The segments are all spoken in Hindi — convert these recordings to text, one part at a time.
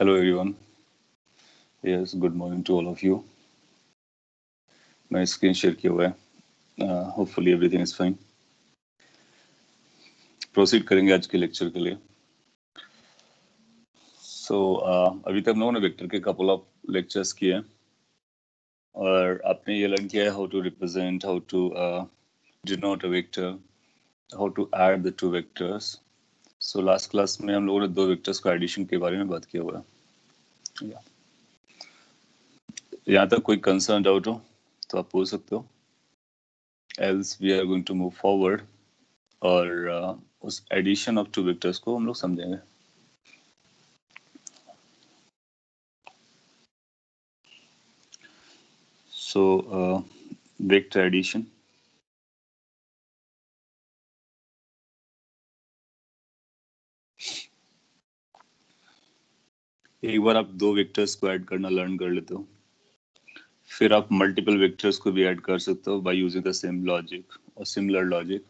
Hello, everyone. Yes, good morning to all of you. मैं स्क्रीन शेयर किया हुआ है। Hopefully everything is fine proceed करेंगे आज के लेक्चर के लिए। सो so, uh, अभी तक हम लोगों ने वेक्टर के कपल ऑफ़ लेक्चर्स किए हैं। और आपने ये लर्न किया है how to represent how to denote a vector how to add the two vectors so last class में हम लोगों ने दो वेक्टर्स का एडिशन के बारे में बात किया हुआ है। यहाँ तक कोई कंसर्न डाउट हो तो आप पूछ सकते हो। Else we are going to move forward और uh, उस एडिशन ऑफ़ टू वेक्टर्स को हम लोग समझेंगे। सो वेक्टर एडिशन एक बार आप दो वेक्टर्स को ऐड करना लर्न कर लेते हो। फिर आप मल्टीपल वेक्टर्स को भी ऐड कर सकते हो by using the same logic और सिमिलर लॉजिक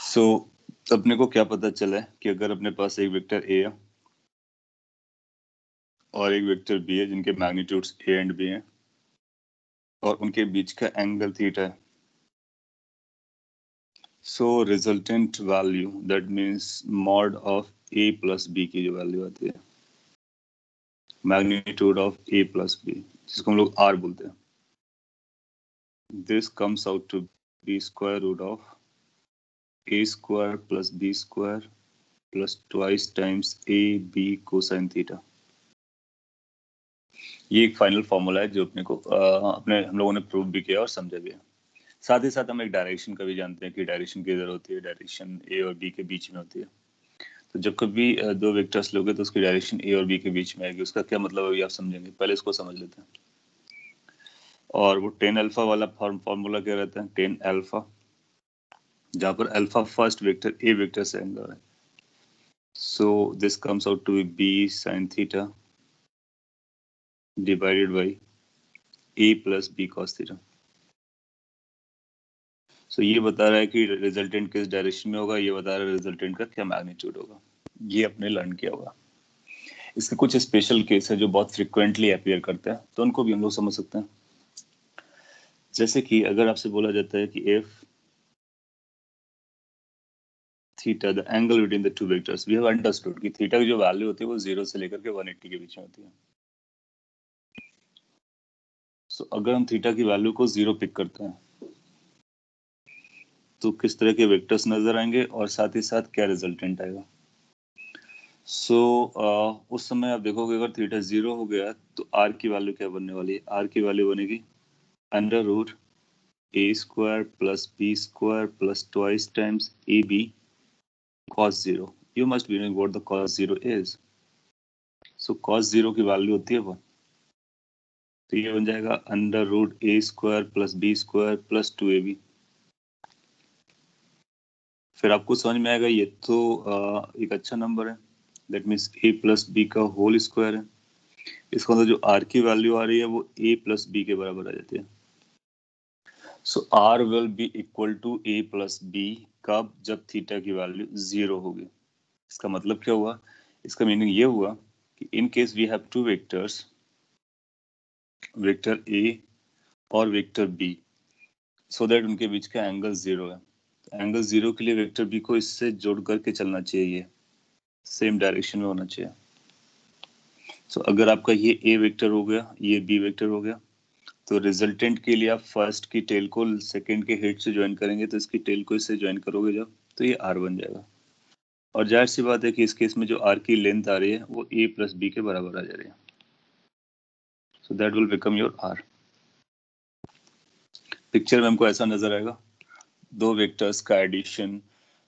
सो अपने को क्या पता चला है कि अगर अपने पास एक वेक्टर ए है और एक वेक्टर बी है जिनके मैग्नीट्यूड्स ए एंड बी हैं और उनके बीच का एंगल थीटा है so resultant value that means mod of A plus B की जो वैल्यू आती है magnitude of A plus B जिसको हम लोग आर बोलते हैं। This comes out to be square root of A square plus B square plus twice times A B cosine theta ये एक फाइनल फॉर्मूला है जो अपने को आ, अपने हम लोगों ने प्रूव भी किया और समझा भी है। साथ ही साथ हम एक डायरेक्शन का भी जानते हैं कि डायरेक्शन किधर होती है, डायरेक्शन ए और बी के बीच में होती है। तो जब कभी दो वेक्टर्स लोगे तो उसकी डायरेक्शन ए और बी के बीच में आएगी। उसका क्या मतलब अभी आप समझेंगे। पहले इसको समझ लेते हैं। और वो टेन अल्फ़ा वाला फॉर्मूला क्या रहता है? टेन अल्फ़ा जहाँ पर alpha first vector A vector से एंगल है। So this comes out to be sine theta divided by A plus B cos theta so ये बता रहा है कि रिजल्टेंट किस डायरेक्शन में होगा ये बता रहा है रिजल्टेंट का क्या मैग्नीट्यूड होगा। ये अपने लर्न किया होगा। इसके कुछ स्पेशल केस है जो बहुत फ्रिक्वेंटली अपियर करते हैं तो उनको भी हम लोग समझ सकते हैं। जैसे कि अगर आपसे बोला जाता है कि if theta the angle between the two vectors we have understood कि थीटा की जो वैल्यू होती है वो ज़ीरो से लेकर के 180 के बीच में होती है। सो so, अगर हम थीटा की वैल्यू को ज़ीरो पिक करते हैं तो किस तरह के वेक्टर्स नज़र आएँगे और साथ ही साथ क्या रिजल्टेंट आएगा? सो so, uh, उस समय आप देखोगे अगर थीटा ज़ीरो हो गया तो आर की वैल्यू क्या बनने वाली है? आर की वैल्यू बनेगी under root A square plus B square plus twice times A B cos zero you must be knowing what the cos zero is so cos zero की वैल्यू होती है वो तो ये बन जाएगा under root A square plus B square plus two A B फिर आपको समझ में आएगा, ये तो एक अच्छा नंबर है। That means A plus B का होल स्क्वायर है। इसका मतलब जो आर की वैल्यू आ रही है, वो ए प्लस बी के बराबर आ जाती है। So R will be equal to A plus B कब जब थीटा की वैल्यू ज़ीरो होगी। इसका मतलब क्या हुआ? इसका मीनिंग ये हुआ कि in case we have two vectors vector A और वेक्टर बी सो दैट उनके बीच का एंगल ज़ीरो है। एंगल ज़ीरो के लिए वेक्टर बी को इससे जोड़ करके चलना चाहिए ये। सेम डायरेक्शन में होना चाहिए। सो so, अगर आपका ये ए वेक्टर हो गया ये बी वेक्टर हो गया तो रिजल्टेंट के लिए आप फ़र्स्ट की टेल को सेकंड के हेड से ज्वाइन करेंगे तो इसकी टेल को इससे ज्वाइन करोगे जब तो ये आर बन जाएगा। और ज़ाहिर सी बात है कि इस केस में जो आर की लेंथ आ रही है वो ए प्लस बी के बराबर आ जा रही है। So that will become your R picture में हमको ऐसा नज़र आएगा दो वेक्टर्स का एडिशन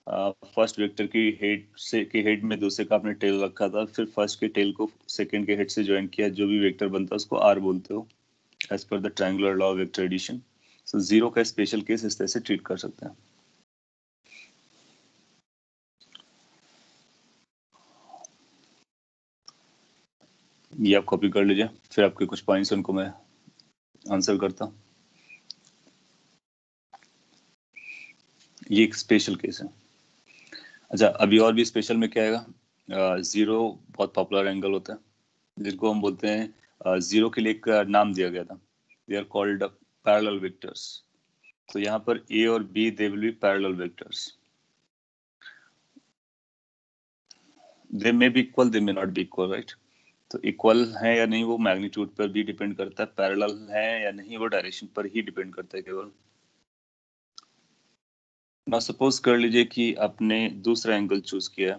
फ़र्स्ट वेक्टर की हेड से, के हेड में दूसरे का आपने टेल रखा था, फिर फ़र्स्ट के टेल को सेकंड के हेड से ज्वाइन किया, जो भी वेक्टर बनता है, उसको आर बोलते हो एज पर the triangular law vector addition so zero का स्पेशल केस इस तरह से ट्रीट कर सकते हैं। ये आप कॉपी कर लीजिए, फिर आपके कुछ पॉइंट्स उनको मैं आंसर करता हूँ। ये एक स्पेशल केस है। अच्छा अभी और भी स्पेशल में क्या आएगा? ज़ीरो बहुत पॉपुलर एंगल होता है जिनको हम बोलते हैं ज़ीरो के लिए एक नाम दिया गया था। They are called parallel vectors तो यहाँ पर ए और B they will be parallel vectors they may be equal they may not be equal right तो इक्वल है या नहीं, वो मैग्नीट्यूड पर भी डिपेंड करता है। पैरेलल है या नहीं, वो डायरेक्शन पर ही डिपेंड करता है केवल। ना सपोज़ कर लीजिए कि आपने दूसरा एंगल चूज़ किया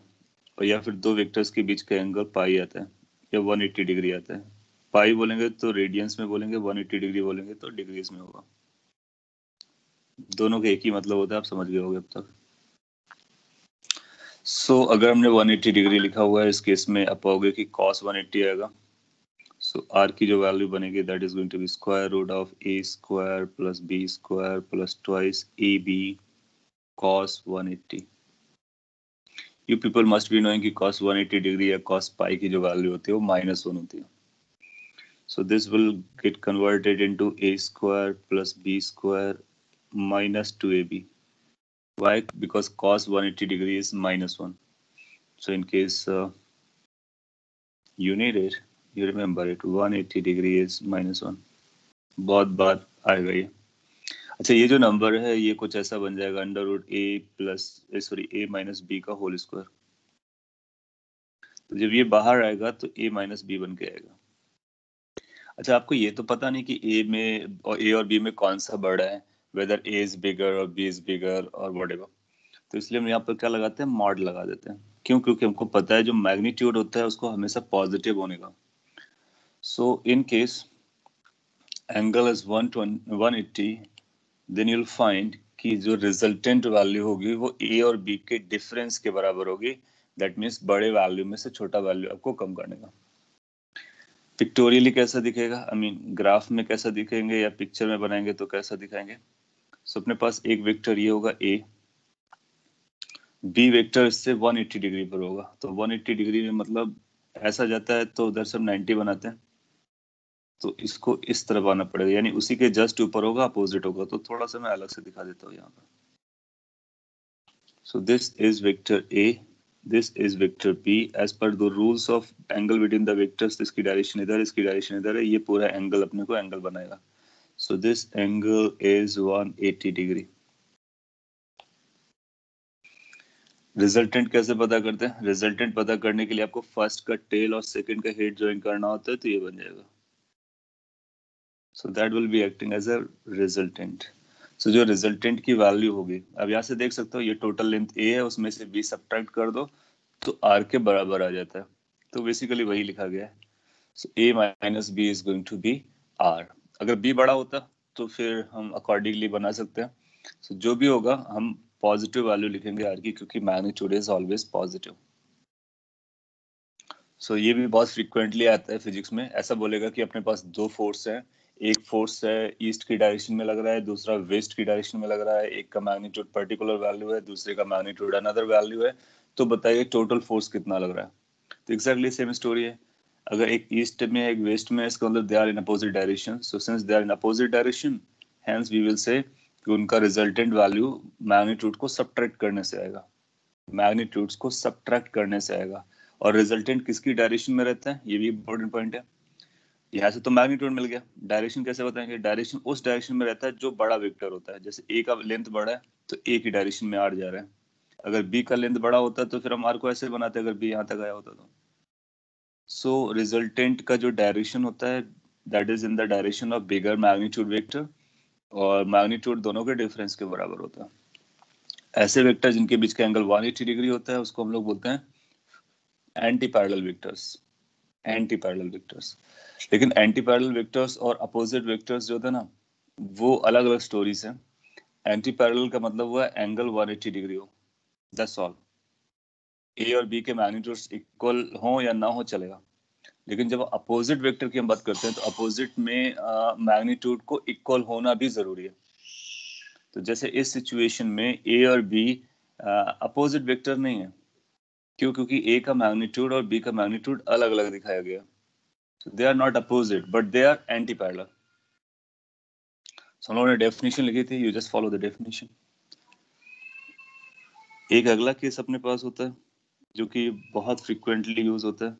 और या फिर दो वेक्टर्स के बीच का एंगल पाई आता है या 180 डिग्री आता है। पाई बोलेंगे तो रेडियंस में बोलेंगे 180 डिग्री बोलेंगे तो डिग्रीज में होगा। दोनों के एक ही मतलब होता है आप समझ गए होगे अब तक। सो so, अगर हमने 180 डिग्री लिखा हुआ है इस केस में आप पाओगे कि cos 180 आएगा। सो so, r की जो वैल्यू बनेगी that is going to be square root of A square plus b square plus twice A B cos 180 you people must be knowing कि cos 180 डिग्री या cos pi की जो वैल्यू होती है वो माइनस वन होती है so this will get converted into a square plus b square minus 2ab why because cos 180 degree is minus 1 so in case uh, you need it you remember it 180 degree is minus 1 बहुत बार आएगा ये अच्छा ये जो नंबर है, ये कुछ ऐसा बन जाएगा under root A plus sorry A minus B का होल स्क्वायर तो जब ये बाहर आएगा तो ए माइनस बी बन के आएगा। अच्छा आपको ये तो पता नहीं कि ए में, और ए और बी में कौन सा बड़ा है वेदर ए इज़ बिगर और बी इज़ बिगर और वट तो इसलिए हम यहाँ पर क्या लगाते हैं? मॉड लगा देते हैं। क्यों? क्योंकि हमको पता है जो मैग्नीट्यूड होता है, उसको हमेशा पॉजिटिव होने का। So in case angle is one one eighty then you'll find कि जो रिजल्टेंट वैल्यू होगी वो ए और बी के डिफरेंस के बराबर होगी। दैट मीन्स बड़े वैल्यू में से छोटा वैल्यू आपको कम करने का। पिक्टोरियली कैसा दिखेगा? I I mean mean, graph में कैसा दिखेंगे या पिक्चर में बनाएँगे तो कैसा दिखाएँगे? सो so, अपने पास एक वेक्टर ये होगा ए बी वेक्टर इससे 180 डिग्री पर होगा। तो 180 डिग्री में मतलब ऐसा जाता है तो उधर से हम 90 बनाते हैं। तो इसको इस तरफ़ आना पड़ेगा, यानी उसी के जस्ट ऊपर होगा अपोजिट होगा। तो थोड़ा सा मैं अलग से दिखा देता हूँ यहाँ पर। So this is vector A this is vector B as per the rules of angle between the vectors इसकी डायरेक्शन इधर, इसकी डायरेक्शन इधर है, ये पूरा एंगल अपने को एंगल बनाएगा। So this angle is 180 degree resultant कैसे पता करते हैं? रिजल्टेंट पता करने के लिए आपको फ़र्स्ट का टेल और सेकंड का हेड ज्वाइन करना होता है तो ये बन जाएगा। So that will be acting as a resultant so जो रिजल्टेंट की वैल्यू होगी अब यहाँ से देख सकते हो ये टोटल लेंथ ए है उसमें से बी सब्ट्रैक्ट कर दो तो आर के बराबर आ जाता है। तो बेसिकली वही लिखा गया है। So A minus B is going to be R अगर बी बड़ा होता तो फिर हम अकॉर्डिंगली बना सकते हैं। सो so, जो भी होगा हम पॉजिटिव वैल्यू लिखेंगे आर की क्योंकि magnitude is always positive so ये भी बहुत फ्रिक्वेंटली आता है फिजिक्स में। ऐसा बोलेगा कि अपने पास दो फोर्स हैं एक फोर्स है ईस्ट की डायरेक्शन में लग रहा है, दूसरा वेस्ट की डायरेक्शन में लग रहा है, एक का मैग्नीट्यूड पर्टिकुलर वैल्यू है, दूसरे का मैग्नीट्यूड अनदर वैल्यू है तो बताइए टोटल फोर्स कितना लग रहा है? तो एक्जैक्टली सेम स्टोरी है। अगर एक ईस्ट में, एक वेस्ट में, इसका मतलब they are in opposite direction so since they are in opposite direction hence we will say कि उनका रिजल्टेंट वैल्यू मैग्नीट्यूड को सब्ट्रैक्ट करने से आएगा। मैग्नीट्यूड्स को सब्ट्रैक्ट करने से आएगा। और रिजल्टेंट किसकी डायरेक्शन में रहता है? ये भी इंपॉर्टेंट पॉइंट है। यहाँ से तो मैग्नीट्यूड मिल गया। डायरेक्शन कैसे बताएँगे? डायरेक्शन उस डायरेक्शन में रहता है जो बड़ा वेक्टर होता है। जैसे ए का लेंथ बड़ा है तो ए की डायरेक्शन में आर जा रहा है। अगर बी का लेंथ बड़ा होता है तो फिर हम आर को ऐसे बनाते अगर बी यहाँ तक आया होता तो। सो so, रिजल्टेंट का जो डायरेक्शन होता है that is in the direction of bigger magnitude vector और मैग्नीट्यूड दोनों के डिफरेंस के बराबर होता है। ऐसे वेक्टर जिनके बीच का एंगल 180 डिग्री होता है उसको हम लोग बोलते हैं anti parallel vectors anti parallel vectors लेकिन एंटी पैरेलल वेक्टर्स और अपोजिट वेक्टर्स जो थे ना, वो अलग अलग स्टोरीज हैं। एंटी पैरेलल का मतलब हुआ एंगल 180 डिग्री हो। दैट्स ऑल ए और बी के मैग्नीट्यूड्स इक्वल हो या ना हो चलेगा। लेकिन जब अपोजिट वेक्टर की हम बात करते हैं तो अपोजिट में मैग्नीट्यूड को इक्वल होना भी ज़रूरी है। तो जैसे इस सिचुएशन में ए और बी अपोजिट वेक्टर नहीं है। क्यों? क्योंकि ए का मैग्नीट्यूड और बी का मैग्नीट्यूड अलग अलग दिखाया गया। They are not opposite, but they are anti-parallel. So हम लोगों ने डेफिनेशन लिखी थी you just follow the definition एक अगला केस अपने पास होता है जो कि बहुत फ्रिक्वेंटली यूज़ होता है।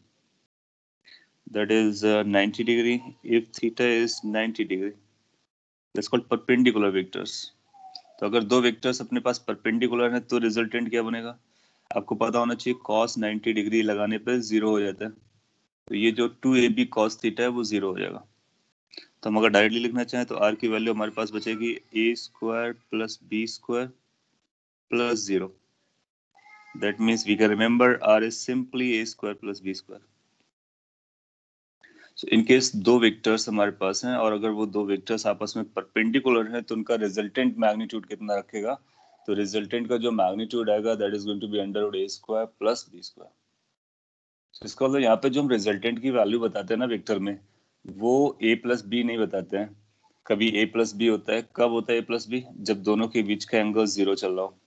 That is ninety degree if theta is ninety degree that's called perpendicular vectors तो अगर दो वेक्टर्स अपने पास परपेंडिकुलर हैं तो रिजल्टेंट क्या बनेगा? आपको पता होना चाहिए कॉस 90 डिग्री लगाने पर ज़ीरो हो जाता है। तो ये जो two A B cos theta है, वो ज़ीरो हो जाएगा। तो हम अगर डायरेक्टली लिखना चाहें तो आर की वैल्यू हमारे पास बचेगी a square plus b square plus zero that means we can remember r is simply a square plus b square so in case दो वेक्टर्स हमारे पास हैं, और अगर वो दो वेक्टर्स आपस में परपेंडिकुलर हैं तो उनका रिजल्टेंट मैग्नीट्यूड कितना रखेगा? तो रिजल्टेंट का जो मैग्नीट्यूड आएगा that is going to be under a square plus b square इसका मतलब यहाँ पे जो हम रिजल्टेंट की वैल्यू बताते हैं ना वेक्टर में, वो ए प्लस बी नहीं बताते हैं। कभी ए प्लस बी होता है, कब होता है ए प्लस बी जब दोनों के बीच का एंगल ज़ीरो चल रहा हो।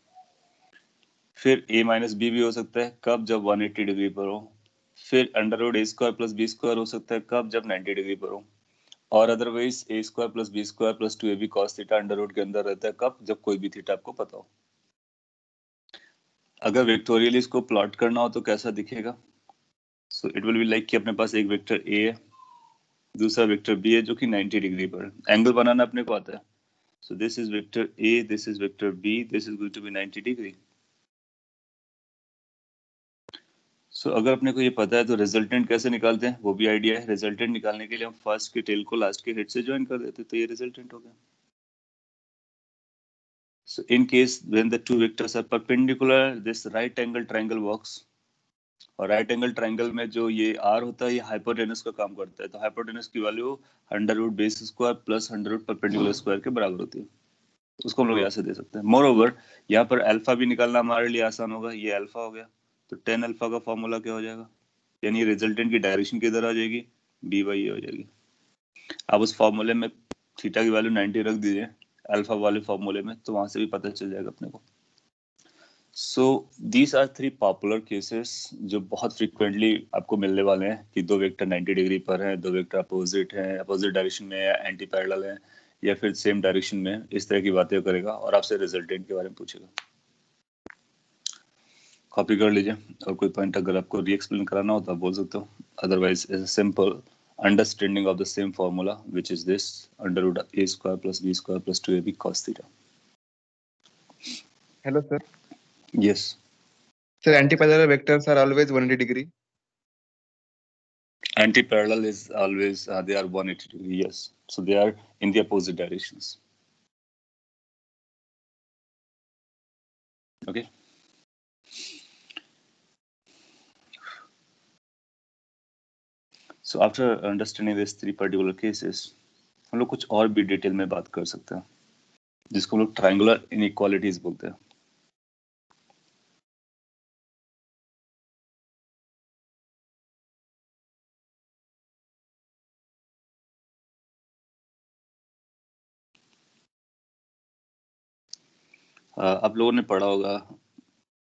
फिर ए माइनस बी भी हो सकता है, कब? जब 180 डिग्री पर हो। फिर under root a square plus b square हो सकता है, कब? जब 90 डिग्री पर हो। और otherwise a square plus b square plus two a b cos theta under root के अंदर रहता है कब? जब कोई भी थीटा आपको पता हो। अगर वेक्टोरियल इसको प्लॉट करना हो तो कैसा दिखेगा? So it will be like कि अपने पास एक वेक्टर ए है, दूसरा वेक्टर बी है जो कि 90 डिग्री पर है। एंगल बनाना अपने को आता है। So this is vector a this is vector b this is going to be 90 degree so so, अगर अपने को ये पता है तो रिजल्टेंट कैसे निकालते हैं? वो भी आइडिया है। रिजल्टेंट निकालने के लिए हम फ़र्स्ट के टेल को लास्ट के हेड से ज्वाइन कर देते तो ये रिजल्टेंट हो गया। So in case when the two vectors are perpendicular this right angle triangle works. और राइट एंगल ट्राइंगल में जो ये आर होता है ये हाइपोटेनस का काम करता है। तो हाइपोटेनस की value under root base square plus under root perpendicular square के बराबर होती है। उसको हम लोग यहाँ से दे सकते हैं। मोर ओवर यहाँ पर अल्फ़ा भी निकालना हमारे लिए आसान होगा। ये अल्फ़ा हो गया। तो टेन अल्फ़ा का फॉर्मूला क्या हो जाएगा? यानी रिजल्टेंट की डायरेक्शन किधर आ जाएगी? बी बाई हो जाएगी। आप उस फॉर्मूले में थीटा की वैल्यू 90 रख दीजिए अल्फ़ा वाले फॉर्मूले में तो वहाँ से भी पता चल जाएगा अपने को। So these are three popular cases जो बहुत फ्रिक्वेंटली आपको मिलने वाले हैं कि दो वेक्टर 90 डिग्री पर हैं, दो वेक्टर अपोजिट हैं अपोजिट डायरेक्शन में या एंटी पैरेलल हैं, या फिर सेम डायरेक्शन में इस तरह की बातें करेगा और आपसे रिजल्टेंट के बारे में पूछेगा। कॉपी कर लीजिए और कोई पॉइंट अगर आपको री एक्सप्लेन कराना हो तो आप बोल सकते हो otherwise is simple understanding of the same formula which is this under root a square plus b square plus 2ab cos theta hello sir yes sir antiparallel vectors are always 180 degree anti-parallel is always uh, they are 180 degree yes so they are in the opposite directions okay So after understanding this three particular cases हम लोग कुछ और भी डिटेल में बात कर सकते हैं, जिसको हम लोग ट्राइंगुलर इनइक्वालिटीज बोलते हैं, आप लोगों ने पढ़ा होगा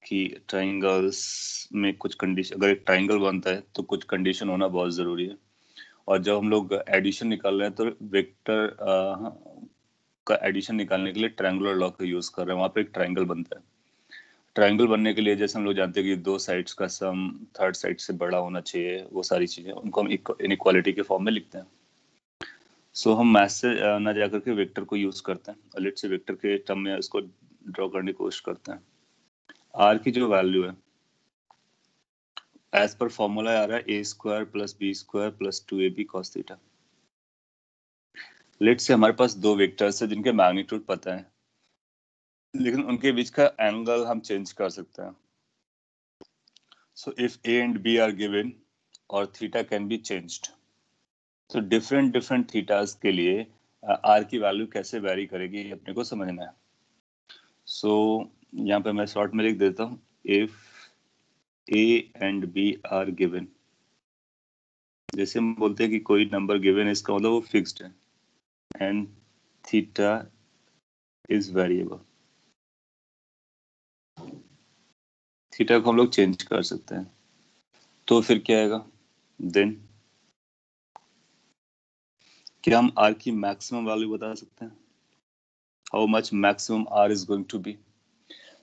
कि ट्राइंगल्स में कुछ कंडीशन अगर एक ट्राइंगल बनता है तो कुछ कंडीशन होना बहुत ज़रूरी है। और जब हम लोग एडिशन निकाल रहे हैं तो वेक्टर का एडिशन निकालने के लिए ट्रायंगुलर लॉ का यूज़ कर रहे हैं। वहाँ पर एक ट्राइंगल बनता है। ट्राइंगल बनने के लिए जैसे हम लोग जानते हैं कि दो साइड्स का सम थर्ड साइड से बड़ा होना चाहिए वो सारी चीज़ें उनको हम इनक्वालिटी के फॉर्म में लिखते हैं। सो so, हम मैथ से ना जाकर के वेक्टर को यूज़ करते हैं। और से वेक्टर के टर्म में इसको ड्रॉ करने की कोशिश करते हैं। आर की जो वैल्यू है एज पर फॉर्मूला आ रहा है a square plus b square plus two a b cos theta let say हमारे पास दो वेक्टर्स है जिनके मैग्नीट्यूड पता है, लेकिन उनके बीच का एंगल हम चेंज कर सकते हैं। So if a and b are given और थीटा कैन बी चेंज्ड तो डिफरेंट डिफरेंट थीटास के लिए आर की वैल्यू कैसे वेरी करेगी अपने को समझना है। सो यहाँ पे मैं शॉर्ट में लिख देता हूँ if a and b are given जैसे हम बोलते हैं कि कोई नंबर गिवन है, इसका मतलब वो फिक्स्ड है। And theta is variable theta को हम लोग चेंज कर सकते हैं। तो फिर क्या आएगा? देन क्या हम आर की मैक्सिमम वैल्यू बता सकते हैं? How much maximum r is going to be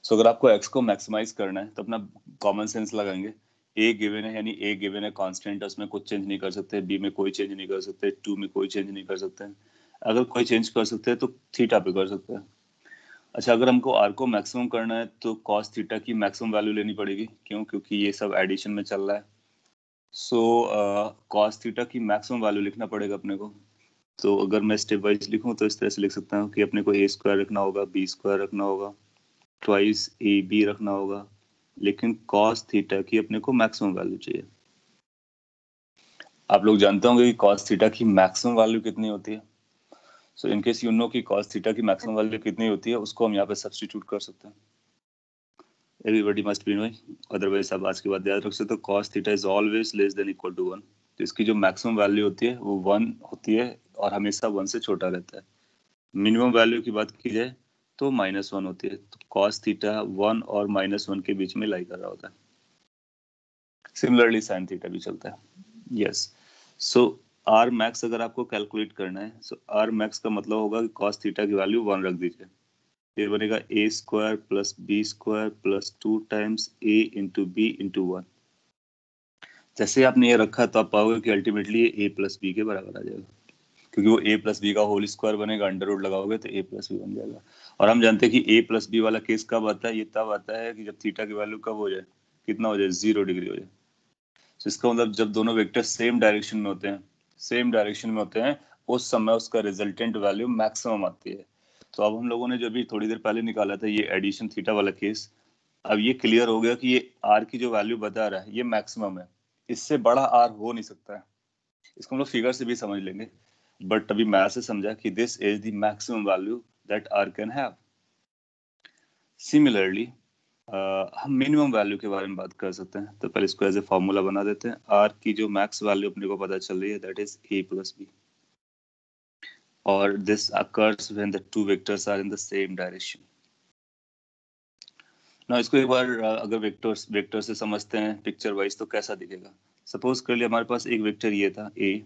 so अगर आपको एक्स को मैक्सिमाइज करना है तो अपना कॉमन सेंस लगाएँगे। ए गिवन है, यानी ए गिवन है कांस्टेंट उसमें कुछ चेंज नहीं कर सकते। बी में कोई चेंज नहीं कर सकते टू में कोई चेंज नहीं कर सकते। अगर कोई चेंज कर सकते हैं तो थीटा पे कर सकते हैं। अच्छा अगर हमको आर को मैक्सिमम करना है तो कॉस थीटा की मैक्सिमम वैल्यू लेनी पड़ेगी। क्यों? क्योंकि ये सब एडिशन में चल रहा है। सो कॉस थीटा की मैक्सिमम वैल्यू लिखना पड़ेगा अपने को। तो अगर मैं स्टेप वाइज लिखूं तो इस तरह से लिख सकता हूँ कि अपने को ए स्क्वायर रखना होगा बी स्क्वायर रखना होगा। ट्वाइस ए बी रखना होगा। लेकिन कॉस थीटा की अपने को मैक्सिमम वैल्यू चाहिए। आप लोग जानते होंगे कि कॉस थीटा की मैक्सिमम वैल्यू कितनी होती है? So in case you know कि कॉस थीटा की मैक्सिमम वैल्यू कितनी होती है, उसको हम यहाँ पे सब्सटीट्यूट कर सकते हैं। Everybody must be knowing otherwise आप आज की बात याद रख सकते हो cos theta is always less than equal to one तो इसकी जो मैक्सिमम वैल्यू होती है, वो वन होती है और हमेशा वन से छोटा रहता है। मिनिमम वैल्यू की बात की जाए तो माइनस वन होती है तो कॉस थीटा वन और माइनस वन के बीच में लाई कर रहा होता है। सिमिलरली साइन थीटा भी चलता है। यस सो आर मैक्स अगर आपको कैलकुलेट करना है सो आर मैक्स का मतलब होगा कि कॉस थीटा की वैल्यू वन रख दीजिए। ये बनेगा a square plus b square plus two times a into b into one जैसे आपने ये रखा तो आप पाओगे कि अल्टीमेटली ए प्लस बी के बराबर आ जाएगा। क्योंकि वो ए प्लस बी का होल स्क्वायर बनेगा अंडर रूट लगाओगे तो ए प्लस बी बन जाएगा। और हम जानते हैं कि ए प्लस बी वाला केस कब आता है? ये तब आता है कि जब थीटा की वैल्यू कब हो जाए? कितना हो जाए? ज़ीरो डिग्री हो जाए। तो इसका मतलब जब दोनों वेक्टर सेम डायरेक्शन में होते हैं सेम डायरेक्शन में होते हैं, उस समय उसका रिजल्टेंट वैल्यू मैक्सिमम आती है। तो अब हम लोगों ने जो भी थोड़ी देर पहले निकाला था, ये एडिशन थीटा वाला केस अब ये क्लियर हो गया कि ये आर की जो वैल्यू बता रहा है, ये मैक्सिमम है। इससे बड़ा आर हो नहीं सकता है। इसको हम लोग फिगर से भी समझ लेंगे। बट अभी मैं से समझा कि this is the maximum value that r can have similarly हम मिनिमम वैल्यू के बारे में बात कर सकते हैं। तो पहले इसको एज ए फॉर्मूला बना देते हैं। आर की जो मैक्स वैल्यू अपने को पता चल रही है that is a plus b और this occurs when the two vectors are in the same direction ना इसको एक बार अगर वेक्टर्स वेक्टर से समझते हैं पिक्चर वाइज तो कैसा दिखेगा? सपोज़ कर लिया हमारे पास एक वेक्टर ये था ए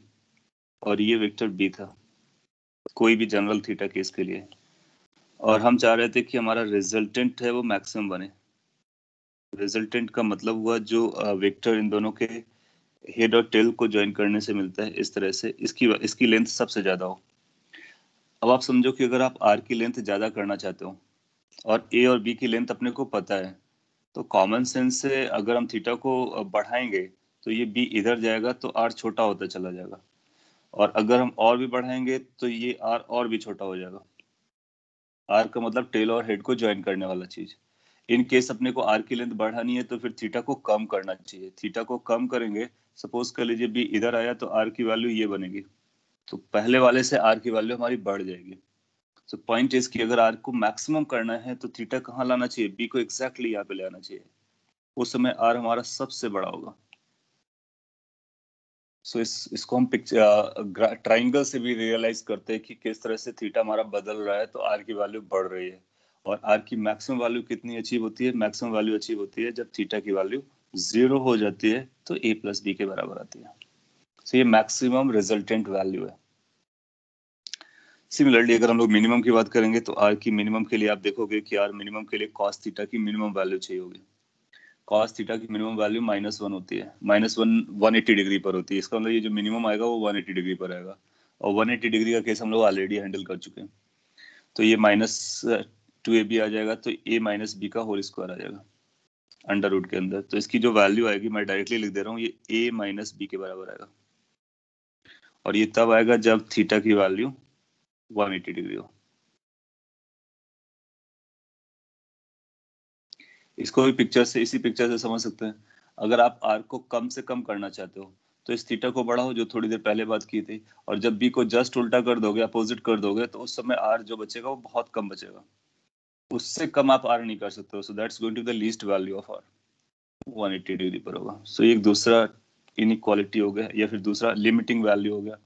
और ये वेक्टर बी था। कोई भी जनरल थीटा केस के लिए। और हम चाह रहे थे कि हमारा रिजल्टेंट है, वो मैक्सिमम बने। रिजल्टेंट का मतलब हुआ जो वेक्टर इन दोनों के हेड और टेल को ज्वाइन करने से मिलता है, इस तरह से। इसकी इसकी लेंथ सबसे ज़्यादा हो। अब आप समझो कि अगर आप आर की लेंथ ज़्यादा करना चाहते हो और ए और बी की लेंथ अपने को पता है तो कॉमन सेंस से अगर हम थीटा को बढ़ाएँगे तो ये बी इधर जाएगा तो आर छोटा होता चला जाएगा। और अगर हम और भी बढ़ाएँगे तो ये आर और भी छोटा हो जाएगा। आर का मतलब टेल और हेड को ज्वाइन करने वाला चीज़। इन केस अपने को आर की लेंथ बढ़ानी है तो फिर थीटा को कम करना चाहिए। थीटा को कम करेंगे सपोज़ कर लीजिए बी इधर आया तो आर की वैल्यू ये बनेगी। तो पहले वाले से आर की वैल्यू हमारी बढ़ जाएगी। सो पॉइंट इज़ कि अगर आर को मैक्सिमम करना है तो थीटा कहाँ लाना चाहिए? बी को एग्जैक्टली यहाँ पे ले आना चाहिए। उस समय आर हमारा सबसे बड़ा होगा। सो इस, इसको हम पिक्चर ट्राइंगल से भी रियलाइज़ करते हैं कि किस तरह से थीटा हमारा बदल रहा है तो आर की वैल्यू बढ़ रही है। और आर की मैक्सिमम वैल्यू कितनी अचीव होती है? मैक्सिमम वैल्यू अचीव होती है जब थीटा की वैल्यू ज़ीरो हो जाती है तो ए प्लस बी के बराबर आती है। सो ये मैक्सिमम रिजल्टेंट वैल्यू है। सिमिलरली अगर हम लोग मिनिमम की बात करेंगे तो आर की मिनिमम के लिए आप देखोगे कि आर मिनिमम के लिए कॉस थीटा की मिनिमम वैल्यू चाहिए होगी। कॉस थीटा की मिनिमम वैल्यू माइनस वन होती है। Minus one one eighty degree पर होती है। इसका मतलब ये जो मिनिमम आएगा वो वन एट्टी डिग्री पर आएगा। और वन एट्टी डिग्री का केस हम लोग ऑलरेडी हैंडल कर चुके हैं। तो ये माइनस टू ए बी आ जाएगा तो ए माइनस बी का होल स्क्वायर आ जाएगा अंडर रूट के अंदर। तो इसकी जो वैल्यू आएगी, मैं डायरेक्टली लिख दे रहा हूँ, ये ए माइनस बी के बराबर आएगा। और ये तब आएगा जब थीटा की वैल्यू वन एट्टी डिग्री हो। इसको भी पिक्चर से इसी पिक्चर से समझ सकते हैं। अगर आप आर को कम से कम करना चाहते हो तो इस थीटा को बढ़ाओ जो थोड़ी देर पहले बात की थी और जब बी को जस्ट उल्टा कर दोगे अपोजिट कर दोगे तो उस समय आर जो बचेगा वो बहुत कम बचेगा। उससे कम आप आर नहीं कर सकते हो। So that's going to the least value of r 180 degree पर होगा। सो so, एक दूसरा इनइक्वालिटी हो गया या फिर दूसरा लिमिटिंग वैल्यू हो गया।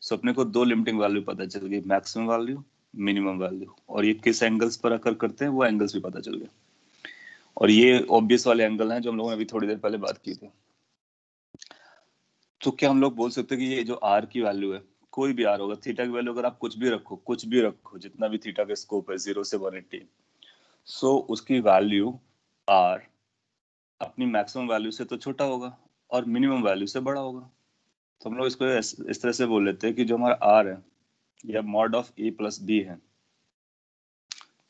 सो so, अपने को दो लिमिटिंग वैल्यू पता चल गई मैक्सिमम वैल्यू मिनिमम वैल्यू और ये किस एंगल्स पर आकर करते हैं वो एंगल्स भी पता चल गया। और ये ऑब्वियस वाले एंगल हैं जो हम लोगों ने अभी थोड़ी देर पहले बात की थी। तो क्या हम लोग बोल सकते हैं कि ये जो आर की वैल्यू है कोई भी आर होगा थीटा की वैल्यू अगर आप कुछ भी रखो कुछ भी रखो जितना भी थीटा का स्कोप है ज़ीरो से वन एट्टी सो उसकी वैल्यू आर अपनी मैक्सिमम वैल्यू से तो छोटा होगा और मिनिमम वैल्यू से बड़ा होगा। तो हम लोग इसको इस, इस तरह से बोल लेते हैं कि जो हमारा आर है या mod of a plus b है।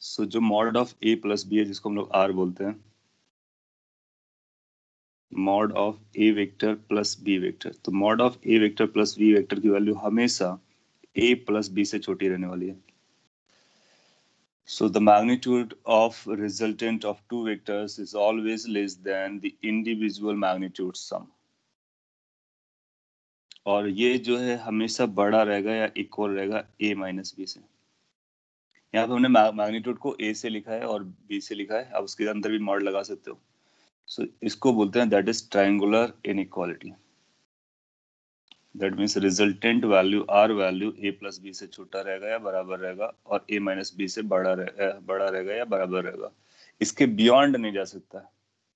सो जो mod of a plus b है, जिसको हम लोग आर बोलते हैं mod of a vector plus b vector तो mod of a vector plus b vector की वैल्यू हमेशा ए प्लस बी से छोटी रहने वाली है। So, the magnitude of resultant of two vectors is always less than the individual magnitude sum. और ये जो है, हमेशा बड़ा रहेगा या इक्वल रहेगा a माइनस बी से। यहाँ पे हमने मैग्नीट्यूड को ए से लिखा है और बी से लिखा है। अब उसके अंदर भी मॉड लगा सकते हो। सो so, इसको बोलते हैं that is triangular inequality that means resultant value r value a plus b से छोटा रहेगा या बराबर रहेगा और ए माइनस बी से बड़ा रहे, बड़ा रहेगा या बराबर रहेगा। इसके बियॉन्ड नहीं जा सकता।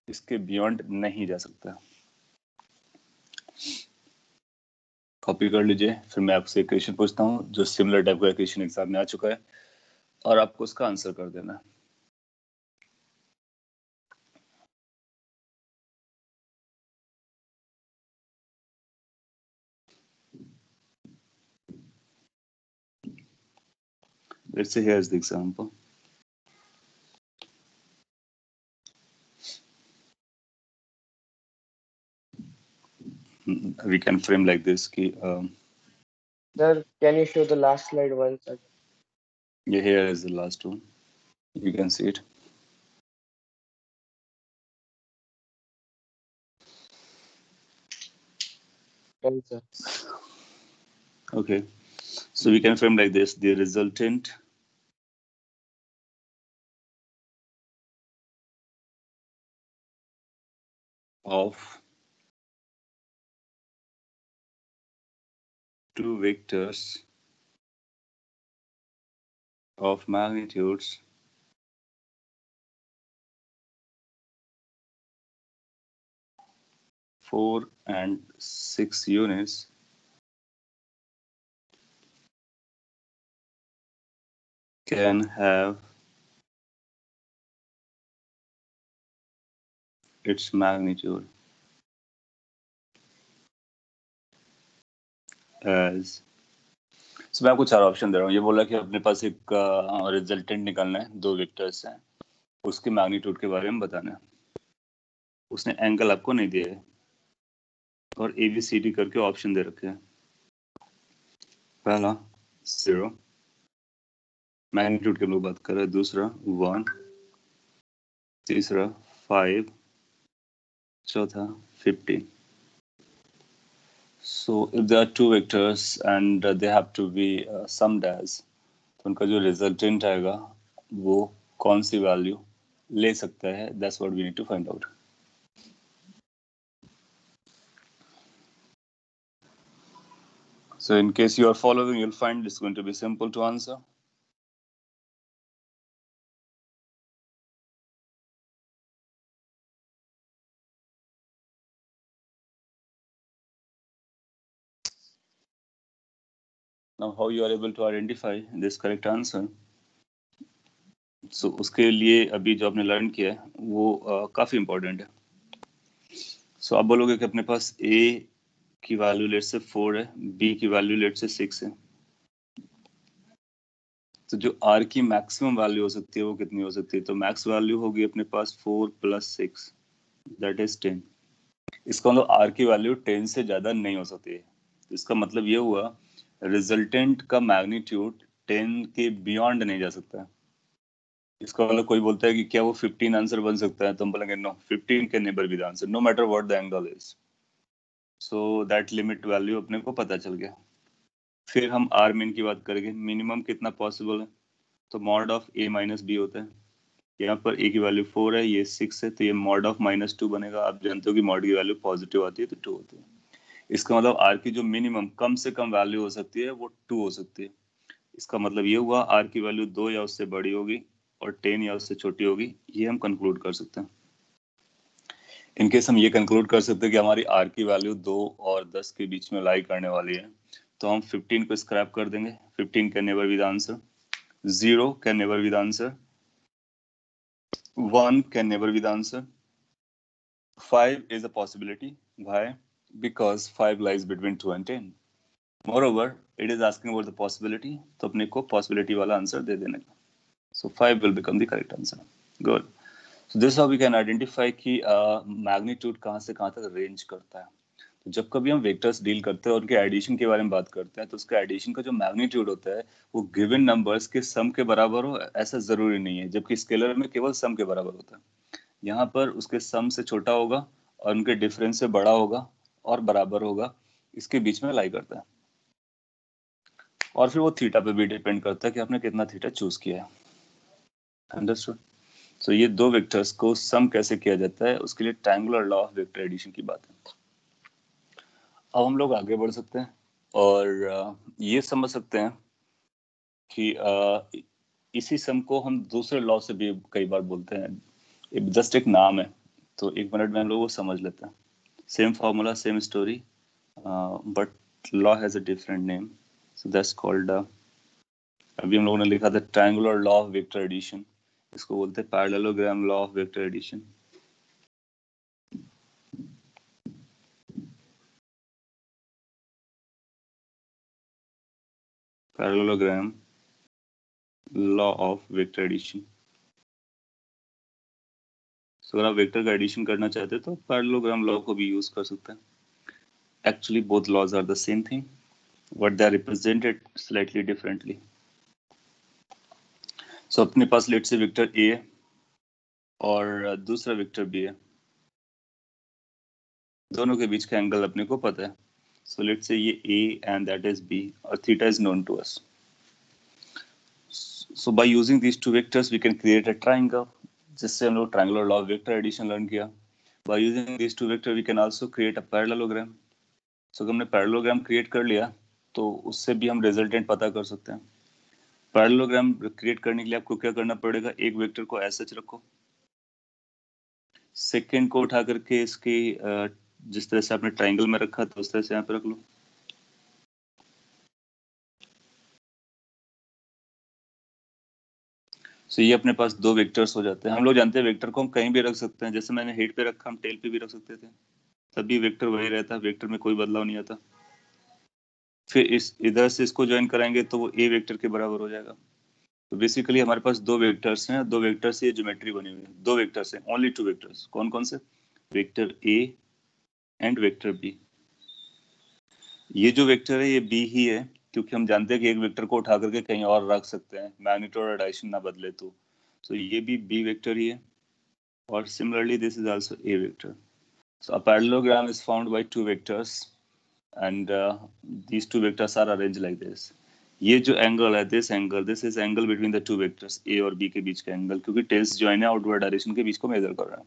इसके बियॉन्ड नहीं जा सकता। कॉपी कर लीजिए। फिर मैं आपसे क्वेश्चन पूछता हूँ जो सिमिलर टाइप का क्वेश्चन एग्ज़ाम में आ चुका है। और आपको उसका आंसर कर देना है Let's say here's the example. We can frame like this. Ki, um, Sir, can you show the last slide once again? Yeah, here is the last one. You can see it. Okay. So we can frame like this, the resultant of two vectors of magnitudes. Four and six units. Can have its magnitude as so मैं आपको चार ऑप्शन दे रहा हूँ। ये बोला कि अपने पास एक रिजल्टेंट निकालना है, दो वेक्टर्स हैं। उसके मैग्नीट्यूड के बारे में बताना है। उसने एंगल आपको नहीं दिया है। और ए बी सी डी करके ऑप्शन दे रखे हैं। पहला ज़ीरो मैग्नीट्यूड की लोग बात कर रहे हैं। दूसरा वन तीसरा फाइव चौथा fifteen so if there are two vectors and uh, they have to be uh, summed as तो उनका जो रिजल्टेंट आएगा वो कौन सी वैल्यू ले सकता है that's what we need to find out so in case you are following you'll find it's going to be simple to answer Now how you are able to identify this correct answer? So उसके लिए अभी जो आपने लर्न किया है वो uh, काफ़ी इंपॉर्टेंट है। So, आप बोलोगे कि अपने पास a की वैल्यू लेट से फोर है b की वैल्यू लेट से सिक्स है। तो जो r की मैक्सिमम वैल्यू हो सकती है वो कितनी हो सकती है? तो मैक्स वैल्यू होगी अपने पास four plus six that is ten इसका मतलब r की वैल्यू टेन से ज़्यादा नहीं हो सकती है। इसका मतलब ये हुआ रिजल्टेंट का मैग्नीट्यूड टेन के बियॉन्ड नहीं जा सकता। इसका मतलब कोई बोलता है कि क्या वो फिफ्टीन आंसर बन सकता है तो हम बोलेंगे no fifteen can never the answer no matter what the angle is so that limit value अपने को पता चल गया। फिर हम आर मिन की बात करेंगे मिनिमम कितना पॉसिबल है? तो mod of a minus b होता है। यहाँ पर ए की वैल्यू फोर है, ये सिक्स है तो ये मॉड ऑफ़ माइनस टू बनेगा। आप जानते हो कि मॉड की वैल्यू पॉजिटिव आती है तो टू होती है। इसका मतलब आर की जो मिनिमम कम से कम वैल्यू हो सकती है, वो टू हो सकती है इसका मतलब ये हुआ आर की वैल्यू दो या उससे बड़ी होगी और टेन या उससे छोटी होगी, ये हम कंक्लूड कर सकते हैं इनकेस हम ये कंक्लूड कर सकते हैं कि हमारी आर की वैल्यू दो और दस के बीच में लाई करने वाली है तो हम फिफ्टीन को स्क्रैप कर देंगे fifteen can never with answer zero can never with answer 1 can never be the answer. 5 is a possibility. Why? Because 5 lies between 2 and 10. Moreover, it is asking about the possibility. तो अपने को possibility वाला answer दे देने का. So 5 will become the correct answer. Good. So this is how we can identify कि uh, magnitude कहाँ से कहाँ तक range करता है. तो जब कभी हम वेक्टर्स डील करते हैं और उनके एडिशन के बारे में बात करते हैं तो उसका एडिशन का जो मैग्नीट्यूड होता है वो गिवन नंबर्स के सम के बराबर हो ऐसा ज़रूरी नहीं है जबकि स्केलर में केवल सम के बराबर होता है यहाँ पर उसके सम से छोटा होगा और उनके डिफरेंस से बड़ा होगा और बराबर होगा, इसके बीच में लाई करता है। और फिर वो थीटा पे भी डिपेंड करता है कि आपने कितना थीटा चूज़ किया है। अंडरस्टूड सो ये दो वेक्टर्स को सम कैसे किया जाता है, उसके लिए triangular law of vector addition की बात है। अब हम लोग आगे बढ़ सकते हैं और ये समझ सकते हैं कि इसी सम को हम दूसरे लॉ से भी कई बार बोलते हैं। जस्ट एक नाम है तो एक मिनट में हम लोग वो समझ लेते हैं। Same formula same story but law has a different name so that's called अभी हम लोगों ने लिखा था triangular law of vector addition इसको बोलते हैं parallelogram law of vector addition law of vector addition. So अगर आप वेक्टर का एडिशन करना चाहते हैं तो पैरेललोग्राम लॉ को भी यूज़ कर सकते हैं actually both laws are the same thing but they are represented slightly differently so अपने पास लेट से वेक्टर ए और दूसरा वेक्टर बी है दोनों के बीच का एंगल अपने को पता है So let's say A and that is B or theta is known to us. So by using these two vectors, we can create a triangle. जिससे हम लोग law of vector addition learn किया. Using these two vectors, we can also create a parallelogram. So अगर हमने parallelogram create कर लिया, तो उससे भी हम रिजल्टेंट पता कर सकते हैं. पैरेललोग्राम क्रिएट करने के लिए आपको क्या करना पड़ेगा एक वेक्टर को ऐसे रखो सेकेंड को उठा करके इसकी जिस तरह से आपने ट्राइंगल में रखा था उस तरह से यहाँ पे रख लो सो ये अपने पास दो वेक्टर्स हो जाते हैं। हम लोग जानते हैं वेक्टर को हम कहीं भी रख सकते हैं। जैसे मैंने हेड पे रखा, हम टेल पे भी रख सकते थे। तभी वेक्टर वही रहता है वेक्टर में कोई बदलाव नहीं आता। फिर इस, इधर से इसको ज्वाइन कराएँगे तो वो ए वेक्टर के बराबर हो जाएगा। तो बेसिकली हमारे पास दो वेक्टर्स हैं। दो वेक्टर से ये ज्योमेट्री बनी हुई है। दो वेक्टर्स हैं। ओनली टू वेक्टर्स कौन कौन से? Vector a and vector b ये जो वेक्टर है, ये बी ही है। क्योंकि हम जानते हैं कि एक वेक्टर को उठा करके कहीं और रख सकते हैं। मैग्नीट्यूड और डायरेक्शन ना बदले तो। सो so, ये भी बी वेक्टर ही है। और similarly this is also a vector so a parallelogram is found by two vectors and uh, two vectors are arranged like this. ये जो एंगल है this angle this is angle between the two vectors a और बी के बीच का एंगल क्योंकि टेल्स जो है आउटवर्ड डायरेक्शन के बीच को मेजर कर रहा है।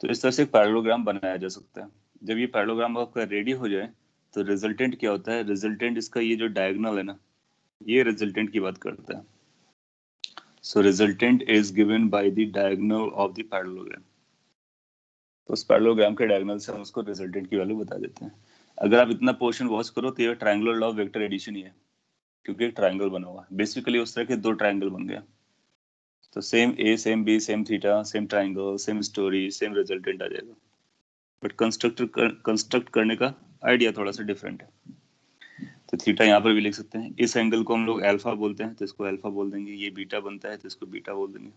तो इस तरह से एक पैरेललोग्राम बनाया जा सकता है। जब ये पैरोग्राम आपका रेडी हो जाए तो रिजल्टेंट क्या होता है? रिजल्टेंट इसका ये जो डायगनल है ना, ये रिजल्टेंट की बात करता है। So resultant is given by the diagonal of the parallelogram तो उस पैरेललोग्राम के डायगनल से हम उसको रिजल्टेंट की वैल्यू बता देते हैं। अगर आप इतना पोर्शन वॉच करो तो ये ट्रायंगुलर लॉ वेक्टर एडिशन ही है, क्योंकि एक ट्रायंगल बना हुआ है। बेसिकली उस तरह के दो ट्रायंगल बन गया। तो same a same b same theta same triangle same story same resultant आ जाएगा। बट कंस्ट्रक्टर कंस्ट्रक्ट करने का आइडिया थोड़ा सा डिफरेंट है। तो थीटा यहाँ पर भी लिख सकते हैं। इस एंगल को हम लोग अल्फ़ा बोलते हैं तो इसको अल्फ़ा बोल देंगे। ये बीटा बनता है तो इसको बीटा बोल देंगे।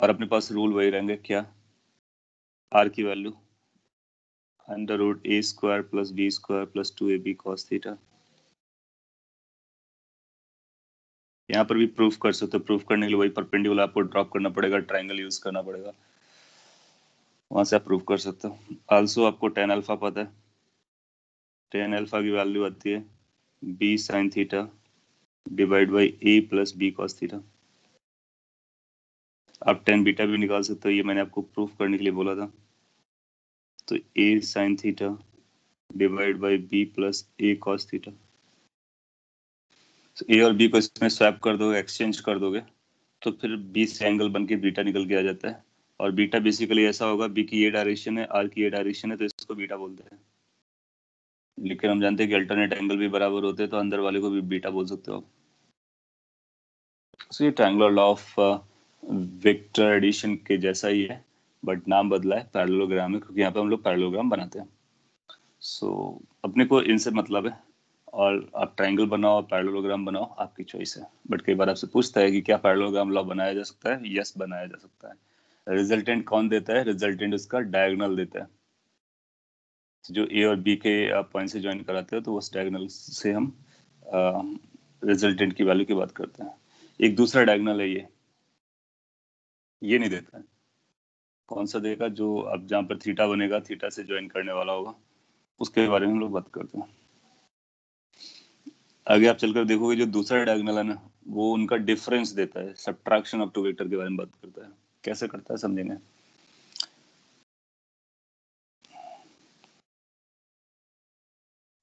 और अपने पास रूल वही रहेंगे, क्या? आर की value under root a square plus b square plus two a b cos theta यहाँ पर भी प्रूफ कर सकते हो। प्रूफ करने के लिए वही परपेंडिकुलर आपको ड्रॉप करना पड़ेगा ट्राइंगल यूज़ करना पड़ेगा। वहाँ से आप प्रूफ कर सकते हो। आल्सो आपको टेन अल्फ़ा पता है। टेन अल्फ़ा की वैल्यू आती है b sine theta divide by a plus b cos theta आप टेन बीटा भी निकाल सकते हो, ये मैंने आपको प्रूफ करने के लिए बोला था। तो a sine theta divide by b plus a cos theta a और बी को इसमें स्वैप कर दोगे एक्सचेंज कर दोगे तो फिर बी से एंगल बन के बीटा निकल के आ जाता है। और बीटा बेसिकली ऐसा होगा बी की ये डायरेक्शन है आर की ये डायरेक्शन है तो इसको बीटा बोलते हैं। लेकिन हम जानते हैं कि अल्टरनेट एंगल भी बराबर होते हैं तो अंदर वाले को भी बीटा बोल सकते हो सो ये triangular law of vector addition के जैसा ही है बट नाम बदला है पैरेललोग्राम है क्योंकि यहाँ पे हम लोग पैरेललोग्राम बनाते हैं। सो so, अपने को इनसे मतलब है और आप ट्रायंगल बनाओ पैरेललोग्राम बनाओ आपकी चॉइस है। बट कई बार आपसे पूछता है कि क्या पैरेललोग्राम लॉ बनाया जा सकता है? यस बनाया जा सकता है। रिजल्टेंट कौन देता है? रिजल्टेंट उसका डायगोनल देता है। जो ए और बी के पॉइंट से ज्वाइन कराते हो तो उस डायगोनल से हम रिजल्टेंट की वैल्यू की बात करते हैं। एक दूसरा डायगोनल है ये। ये नहीं देता है। कौन सा देगा? जो अब जहाँ पर थीटा बनेगा थीटा से ज्वाइन करने वाला होगा, उसके बारे में हम लोग बात करते हैं। आगे आप चलकर देखोगे, जो दूसरा डायगनल है ना, वो उनका डिफरेंस देता है सब्ट्रैक्शन ऑफ़ टू वेक्टर के बारे में बात करता है। कैसे करता है समझेंगे?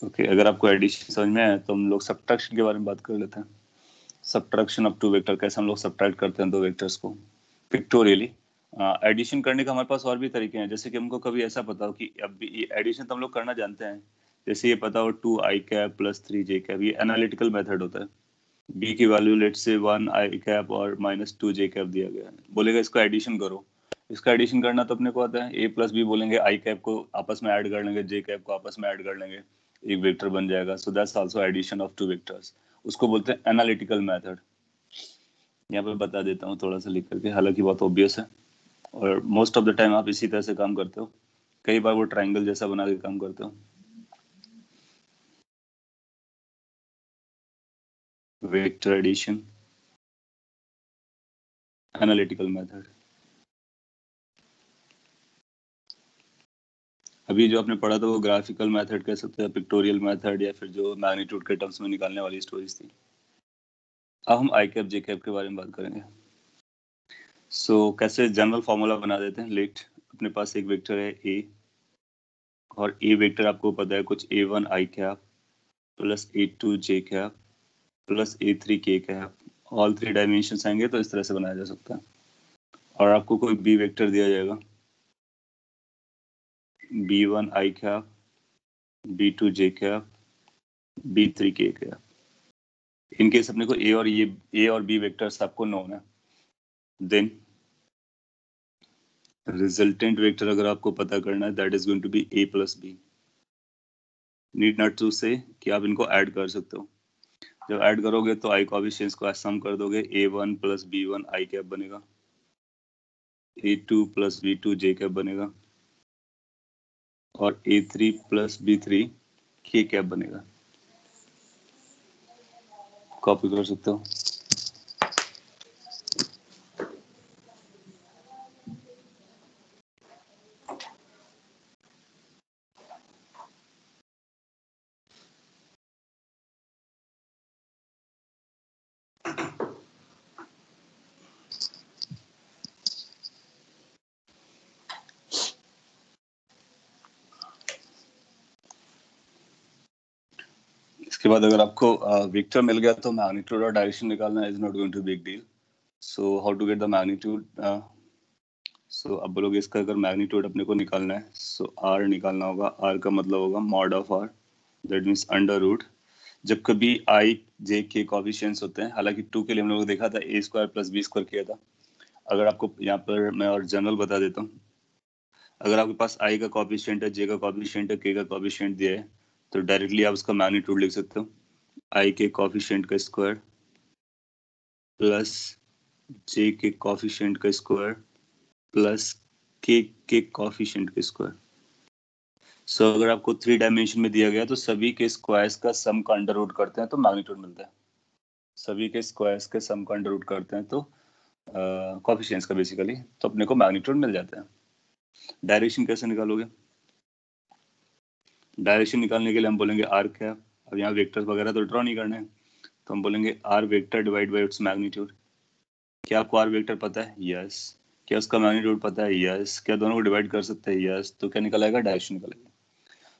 ओके okay, अगर आपको एडिशन समझ में आए तो हम लोग सब्ट्रैक्शन के बारे में बात कर लेते हैं। सब्ट्रैक्शन ऑफ़ टू वेक्टर कैसे हम लोग सब्ट्रैक्ट करते हैं दो वेक्टर्स को? पिक्टोरियली एडिशन करने का हमारे पास और भी तरीके हैं। जैसे कि हमको कभी ऐसा पता हो कि अब ये एडिशन तो हम लोग करना जानते हैं। जैसे ये पता हो two i cap plus three j cap ये एनालिटिकल मेथड होता है। बी की value let say one i cap और माइनस टू जे कैप दिया गया है। बोलेगा इसको एडिशन करो। इसका एडिशन करना तो अपने को आता है। ए प्लस बी बोलेंगे आई कैप को आपस में ऐड कर लेंगे जे कैप को आपस में ऐड कर लेंगे। एक वेक्टर बन जाएगा। So that's also addition of two vectors उसको बोलते हैं एनालिटिकल मेथड यहाँ पे बता देता हूँ थोड़ा सा लिख करके, हालाँकि बहुत ऑब्वियस है। और मोस्ट ऑफ़ द टाइम आप इसी तरह से काम करते हो। कई बार वो ट्राइंगल जैसा बना के काम करते हो। Vector addition. Analytical method. अभी जो आपने पढ़ा था वो ग्राफिकल मेथड कह सकते हैं पिक्टोरियल मेथड या फिर जो मैग्नीट्यूड के टर्म्स में निकालने वाली स्टोरीज थी। अब हम आई कैप जे कैप के बारे में बात करेंगे। सो so, कैसे जनरल फॉर्मूला बना देते हैं? लेट अपने पास एक वेक्टर है ए और ए वेक्टर आपको पता है कुछ a one i cap plus a two j cap plus a three k cap all three dimension आएँगे तो इस तरह से बनाया जा सकता है। और आपको कोई बी वेक्टर दिया जाएगा। B one I cap B two J cap B three K cap in case अपने को ए और ये ए और बी वेक्टर्स आपको नोन है देन रिजल्टेंट वेक्टर अगर आपको पता करना है that is going to be A plus B need not to say कि आप इनको ऐड कर सकते हो। जब ऐड करोगे तो आई कॉफिशियंस को सम कर दोगे A one plus B one I cap बनेगा A two plus B two J cap बनेगा। और A three plus B three K cap बनेगा? कॉपी कर सकते हो? बाद अगर आपको वेक्टर मिल गया तो मैग्नीट्यूड और डायरेक्शन निकालना is not going to big deal so how to get the magnitude so अब बोलोगे इसका अगर मैग्नीट्यूड अपने को निकालना है सो so, आर निकालना होगा। आर का मतलब होगा mod of R that means under root जब कभी आई जे के कॉफिशियंस होते हैं हालाँकि टू के लिए हम लोग देखा था A square plus B square किया था। अगर आपको यहाँ पर मैं और जनरल बता देता हूँ। अगर आपके पास आई का कॉफिशियंट है जे का कॉफिशियंट है के का कॉफिशियंट दिया है तो डायरेक्टली आप उसका मैग्नीट्यूड लिख सकते हो। आई के कॉफिशियंट का स्क्वायर प्लस जे के कॉफिशियंट का स्क्वायर प्लस के के कॉफिशियंट का स्क्वायर सो so, अगर आपको थ्री डायमेंशन में दिया गया तो सभी के स्क्वायर्स का सम का अंडर रूट करते हैं तो मैग्नीट्यूड मिलता है। सभी के स्क्वायर्स के सम का अंडर रूट करते हैं तो कॉफिशियंस का बेसिकली तो अपने को मैग्नीट्यूड मिल जाता है। डायरेक्शन कैसे निकालोगे? डायरेक्शन निकालने के लिए हम बोलेंगे आर क्या अब यहाँ वेक्टर्स वगैरह तो ड्रॉ नहीं करना है तो हम बोलेंगे R vector divide by its magnitude. क्या आपको आर वेक्टर पता है? यस। क्या उसका मैग्नीट्यूड पता है? यस। क्या दोनों को डिवाइड कर सकते हैं? यस। तो क्या निकल आएगा डायरेक्शन निकलेगा।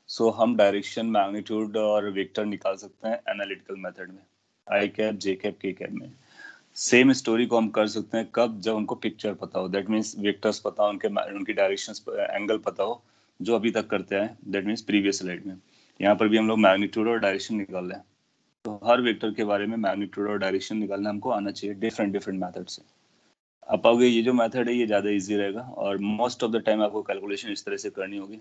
सो so, हम डायरेक्शन मैग्नीट्यूड और वेक्टर निकाल सकते हैं एनालिटिकल मेथड में। I cap J cap K cap में। सेम स्टोरी को हम कर सकते हैं कब? जब उनको पिक्चर पता हो। दैट मीन्स वेक्टर्स पता हो उनके उनकी डायरेक्शन एंगल पता हो। जो अभी तक करते हैं दैट मीन्स प्रीवियस स्लाइड में। यहाँ पर भी हम लोग मैग्नीट्यूड और डायरेक्शन निकाल रहे हैं। तो हर वेक्टर के बारे में मैग्नीट्यूड और डायरेक्शन निकालना हमको आना चाहिए डिफरेंट डिफरेंट मैथड से। आप पाओगे ये जो मेथड है, ये ज़्यादा इजी रहेगा और मोस्ट ऑफ़ द टाइम आपको कैलकुलेशन इस तरह से करनी होगी।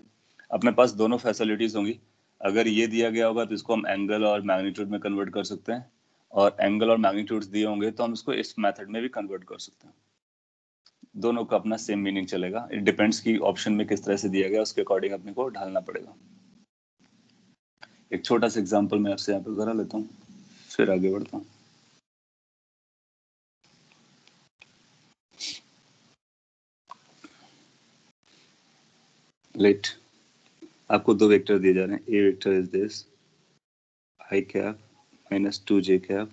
अपने पास दोनों फैसिलिटीज़ होंगी। अगर ये दिया गया होगा तो इसको हम एंगल और मैग्नीट्यूड में कन्वर्ट कर सकते हैं। और एंगल और मैग्नीट्यूड्स दिए होंगे तो हम इसको इस मेथड में भी कन्वर्ट कर सकते हैं। दोनों का अपना सेम मीनिंग चलेगा। इट डिपेंड्स कि ऑप्शन में किस तरह से दिया गया, उसके अकॉर्डिंग अपने को ढालना पड़ेगा। एक छोटा सा एग्जांपल मैं आपसे यहाँ पे करा लेता हूँ, फिर आगे बढ़ता हूँ। लेट आपको दो वेक्टर दिए जा रहे हैं। A vector is this I cap minus 2j cap,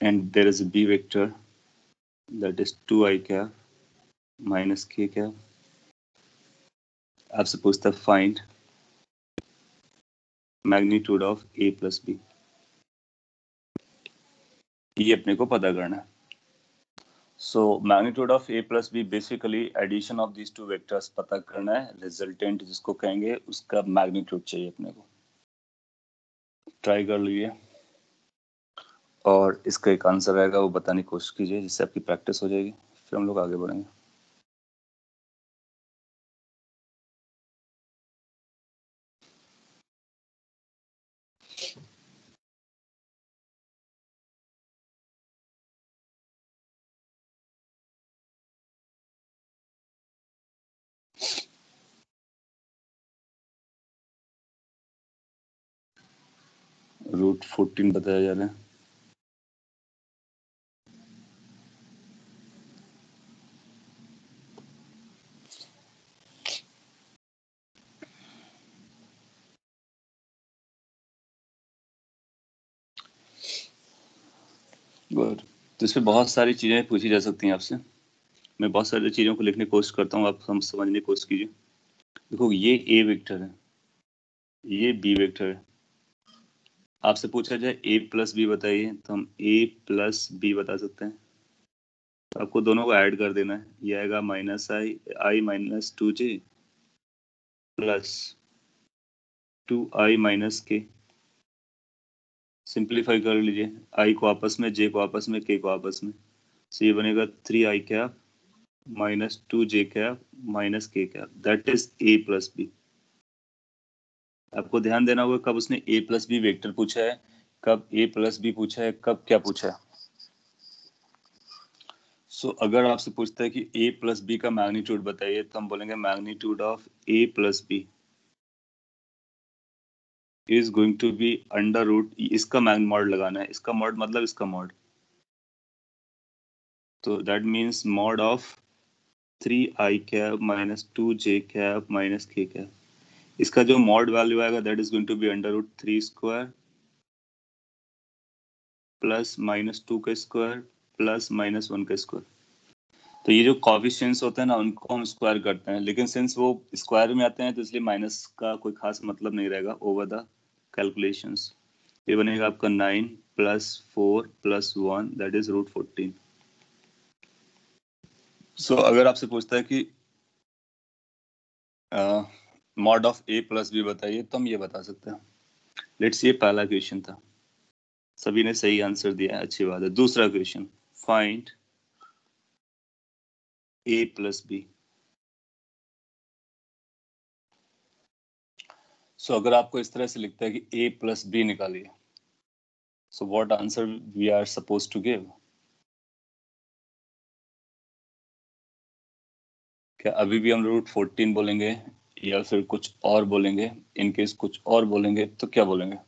and there is a B vector that is 2i cap minus k cap आपसे पूछता है find magnitude of a plus b. ये अपने को पता करना है। So magnitude of A plus B basically addition of this two vectors पता करना है। रिजल्टेंट जिसको कहेंगे, उसका मैग्नीट्यूड चाहिए अपने को। ट्राई कर लीजिए। और इसका एक आंसर आएगा वो बताने की कोशिश कीजिए, जिससे आपकी प्रैक्टिस हो जाएगी, फिर हम लोग आगे बढ़ेंगे। रूट फोर्टीन बताया जा रहा है। गुड तो इसमें बहुत सारी चीज़ें पूछी जा सकती हैं आपसे। मैं बहुत सारी चीज़ों को लिखने की कोशिश करता हूँ, आप हम समझने की कोशिश कीजिए। देखो, ये ए वेक्टर है। ये बी वेक्टर है। आपसे पूछा जाए ए प्लस बी बताइए तो हम ए प्लस बी बता सकते हैं। तो आपको दोनों को ऐड कर देना है। ये आएगा minus I I minus two J plus two I minus K simplify कर लीजिए। आई को आपस में जे को आपस में के को आपस में। सो ये बनेगा three I cap minus two J cap minus K cap that is A plus B आपको ध्यान देना होगा कब उसने ए प्लस बी वेक्टर पूछा है कब ए प्लस बी पूछा है कब क्या पूछा है। सो so, अगर आपसे पूछता है कि ए प्लस बी का मैग्नीट्यूड बताइए तो हम बोलेंगे magnitude of A plus B is going to be under root इसका मैग मॉड लगाना है। इसका मॉड मतलब इसका मॉड तो that means mod of three I cap minus two J cap minus K cap इसका जो मॉड वैल्यू आएगा that is going to be under root three square plus minus two का स्क्वायर प्लस माइनस वन का स्क्वायर तो ये जो कॉफिशियंस होते हैं ना, उनको हम स्क्वायर करते हैं। लेकिन सिंस वो स्क्वायर में आते हैं तो इसलिए माइनस का कोई खास मतलब नहीं रहेगा ओवर द कैलकुलेशंस ये बनेगा आपका nine plus four plus one that is root fourteen so अगर आपसे पूछता है कि mod of A plus B बताइए तो हम ये बता सकते हैं। लेट्स ये पहला क्वेश्चन था। सभी ने सही आंसर दिया है, अच्छी बात है। दूसरा question find A plus B so अगर आपको इस तरह से लिखता है कि ए प्लस बी निकालिए so what answer we are suppose to give क्या अभी भी हम रूट फोर्टीन बोलेंगे या फिर कुछ और बोलेंगे? इनकेस कुछ और बोलेंगे तो क्या बोलेंगे?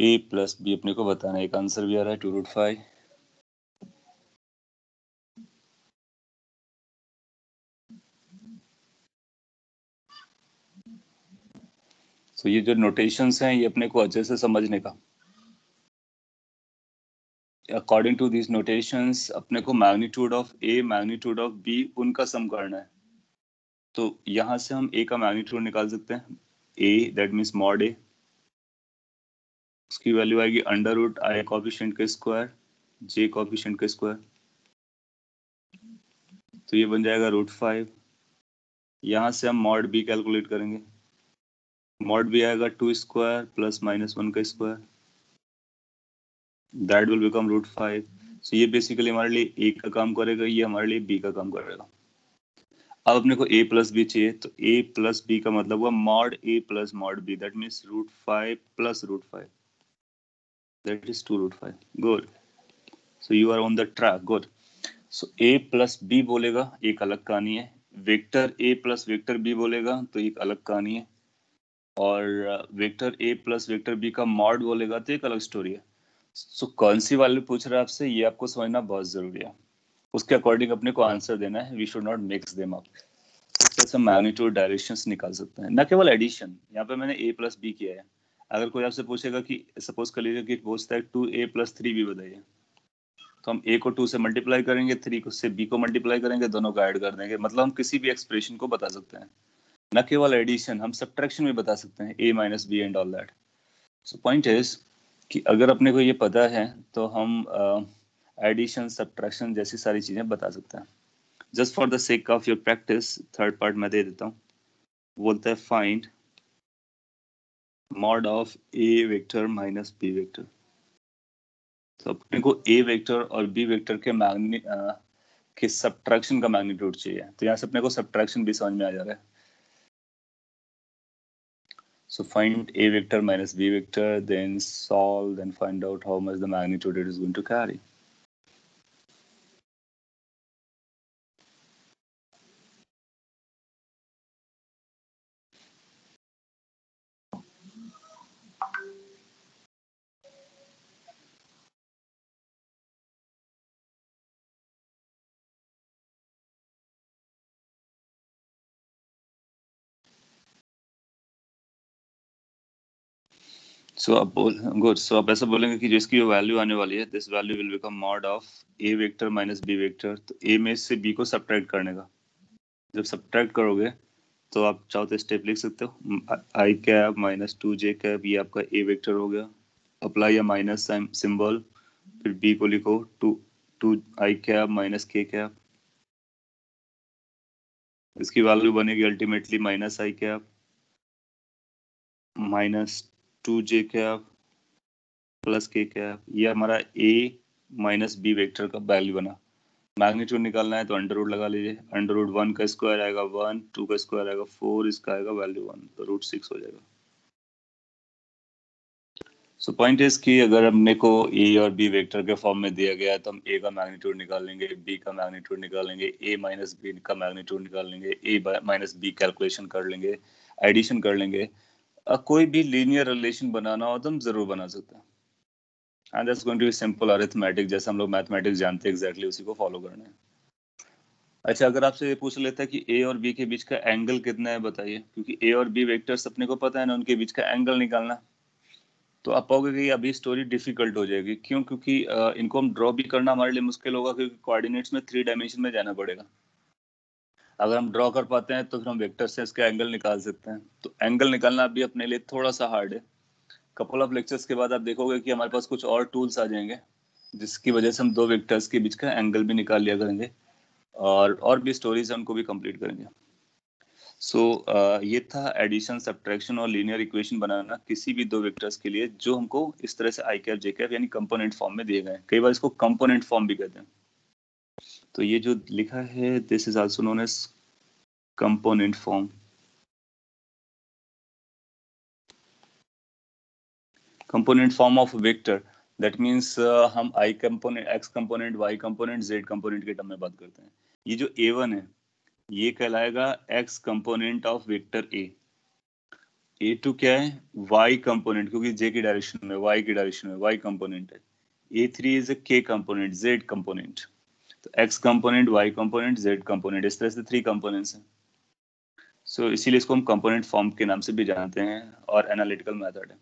ए प्लस बी अपने को बताना एक आंसर भी आ रहा है टू रूट फाइव तो ये जो नोटेशंस हैं, ये अपने को अच्छे से समझने का। अकॉर्डिंग टू दिस नोटेशंस अपने को magnitude of A magnitude of B उनका सम करना है। तो यहाँ से हम ए का मैग्नीट्यूड निकाल सकते हैं। A that means mod A उसकी वैल्यू आएगी अंडर रूट आई कॉफिशियंट के स्क्वायर जे कॉफिशियंट के स्क्वायर तो ये बन जाएगा रूट फाइव यहाँ से हम मॉड बी कैलकुलेट करेंगे। मॉड भी आएगा two square plus minus one का square that will become root five so ये बेसिकली हमारे लिए ए का काम करेगा, ये हमारे लिए बी का काम करेगा. अब अपने को ए प्लस बी चाहिए तो ए प्लस बी का मतलब हुआ mod a plus mod b. That means root five plus root five that is two root five good so you are on the track good so A plus B बोलेगा, एक अलग कहानी है. Vector A plus vector B बोलेगा तो एक अलग कहानी है. और vector A plus vector B का मॉड बोलेगा तो एक अलग स्टोरी है। सो so, कौन सी वाले पूछ रहा है आपसे? ये आपको समझना बहुत ज़रूरी है। उसके अकॉर्डिंग अपने को आंसर देना है। We should not mix them up magnitude directions निकाल सकते हैं। न केवल एडिशन यहाँ पे मैंने ए प्लस बी किया है। अगर कोई आपसे पूछेगा कि सपोज़ कर लीजिए कि पूछता है two A plus three B बताइए। तो हम ए को टू से मल्टीप्लाई करेंगे थ्री को से बी को मल्टीप्लाई करेंगे दोनों को ऐड कर देंगे। मतलब हम किसी भी एक्सप्रेशन को बता सकते हैं। न केवल एडिशन हम सब्ट्रैक्शन भी बता सकते हैं A minus B and all that so point is कि अगर अपने को ये पता है तो हम एडिशन uh, सब्ट्रैक्शन जैसी सारी चीज़ें बता सकते हैं। Just for the sake of your practice third part मैं दे देता हूँ। बोलता है find mod of A vector minus B vector तो अपने को ए वेक्टर और बी वेक्टर के मैग्नी के सब्ट्रैक्शन का मैग्नीट्यूड चाहिए। तो यहाँ से अपने को सब्ट्रैक्शन भी समझ में आ जा रहा है। So find A vector minus B vector, then solve, then find out how much the magnitude it is going to carry. So so, अब बोल गुड सो आप ऐसा बोलेंगे कि जिसकी वैल्यू आने वाली है this value will become mod of A vector minus B vector तो ए में से बी को सब्ट्रैक्ट करने का। जब सब्ट्रैक्ट करोगे तो आप चाहो तो स्टेप लिख सकते हो। I cap minus two J cap ये आपका ए वेक्टर हो गया। अप्लाई या माइनस सिंबल फिर बी को लिखो। Two two I cap minus K cap इसकी वैल्यू बनेगी ultimately minus I cap minus two J cap plus K cap ये हमारा ए माइनस बी वेक्टर का वैल्यू बना। मैग्नीट्यूड निकालना है तो अंडर रूट लगा लीजिए। अंडर रूट वन का स्क्वायर आएगा वन टू का स्क्वायर आएगा फोर इसका आएगा वैल्यू वन तो रूट सिक्स हो जाएगा। सो पॉइंट इज़ कि अगर हमने को ए और बी वेक्टर के फॉर्म में दिया गया है तो हम ए का मैग्नीट्यूड निकाल लेंगे बी का मैग्नीट्यूड निकाल लेंगे ए माइनस बी का मैग्नीट्यूड निकाल लेंगे ए माइनस बी कैलकुलेशन कर लेंगे एडिशन कर लेंगे। कोई भी लीनियर रिलेशन बनाना हो तो हम ज़रूर बना सकते हैं। And that's going to be simple arithmetic जैसे हम लोग मैथमेटिक्स जानते हैं एग्जैक्टली उसी को फॉलो करना है। अच्छा अगर आपसे ये पूछ लेता है कि ए और बी के बीच का एंगल कितना है, बताइए। क्योंकि ए और बी वेक्टर्स अपने को पता है ना, उनके बीच का एंगल निकालना। तो आप पाओगे कि अभी स्टोरी डिफ़िकल्ट हो जाएगी। क्यों? क्योंकि इनको हम ड्रॉ भी करना हमारे लिए मुश्किल होगा, क्योंकि कोऑर्डिनेट्स में थ्री डायमेंशन में जाना पड़ेगा। अगर हम ड्रॉ कर पाते हैं तो फिर हम वेक्टर से इसका एंगल निकाल सकते हैं। तो एंगल निकालना भी अपने लिए थोड़ा सा हार्ड है। कपल ऑफ़ लेक्चर्स के बाद आप देखोगे कि हमारे पास कुछ और टूल्स आ जाएँगे जिसकी वजह से हम दो वेक्टर्स के बीच का एंगल भी निकाल लिया करेंगे और और भी स्टोरीज उनको भी कंप्लीट करेंगे। सो so, uh, ये था एडिशन सब्ट्रैक्शन और लीनियर इक्वेशन बनाना किसी भी दो वेक्टर्स के लिए जो हमको इस तरह से आई कैप जे कैप यानी कंपोनेंट फॉर्म में दिए गए कई बार इसको कंपोनेंट फॉर्म भी कहते हैं। तो ये जो लिखा है this is also known as component form component form of vector that means हम I component X component Y component Z component के टर्म में बात करते हैं। ये जो ए वन है, ये कहलाएगा X component of vector A A two क्या है? वाई कंपोनेंट क्योंकि जे की डायरेक्शन में वाई की डायरेक्शन में वाई कंपोनेंट है। ए three is A K component Z component तो X component Y component Z component इस तरह से थ्री कंपोनेंट्स हैं। सो so, इसीलिए इसको हम कंपोनेंट फॉर्म के नाम से भी जानते हैं और एनालिटिकल मेथड है।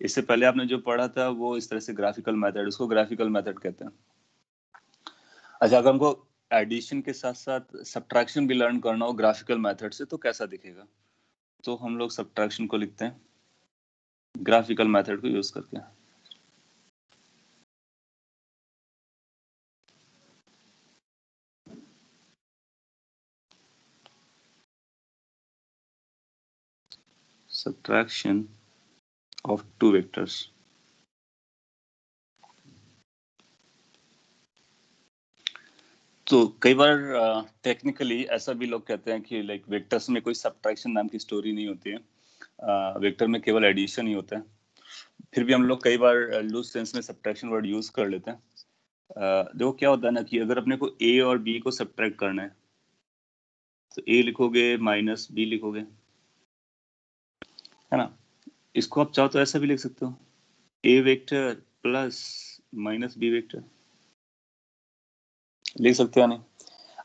इससे पहले आपने जो पढ़ा था वो इस तरह से ग्राफिकल मेथड उसको ग्राफिकल मेथड कहते हैं। अच्छा अगर हमको एडिशन के साथ साथ सब्ट्रैक्शन भी लर्न करना हो ग्राफिकल मेथड से तो कैसा दिखेगा? तो हम लोग सब्ट्रैक्शन को लिखते हैं। ग्राफिकल मेथड को यूज़ करके। subtraction of two vectors. तो कई बार टेक्निकली ऐसा भी लोग कहते हैं कि लाइक वेक्टर्स में कोई सब्ट्रैक्शन नाम की स्टोरी नहीं होती है। वेक्टर में केवल एडिशन ही होता है। फिर भी हम लोग कई बार लूज सेंस में सब्ट्रैक्शन वर्ड यूज़ कर लेते हैं। देखो क्या होता है ना कि अगर अपने को ए और बी को सब्ट्रैक्ट करना है तो ए लिखोगे माइनस बी लिखोगे। है ना? इसको आप चाहो तो ऐसा भी लिख सकते हो। A vector plus minus B vector लिख सकते हो नहीं?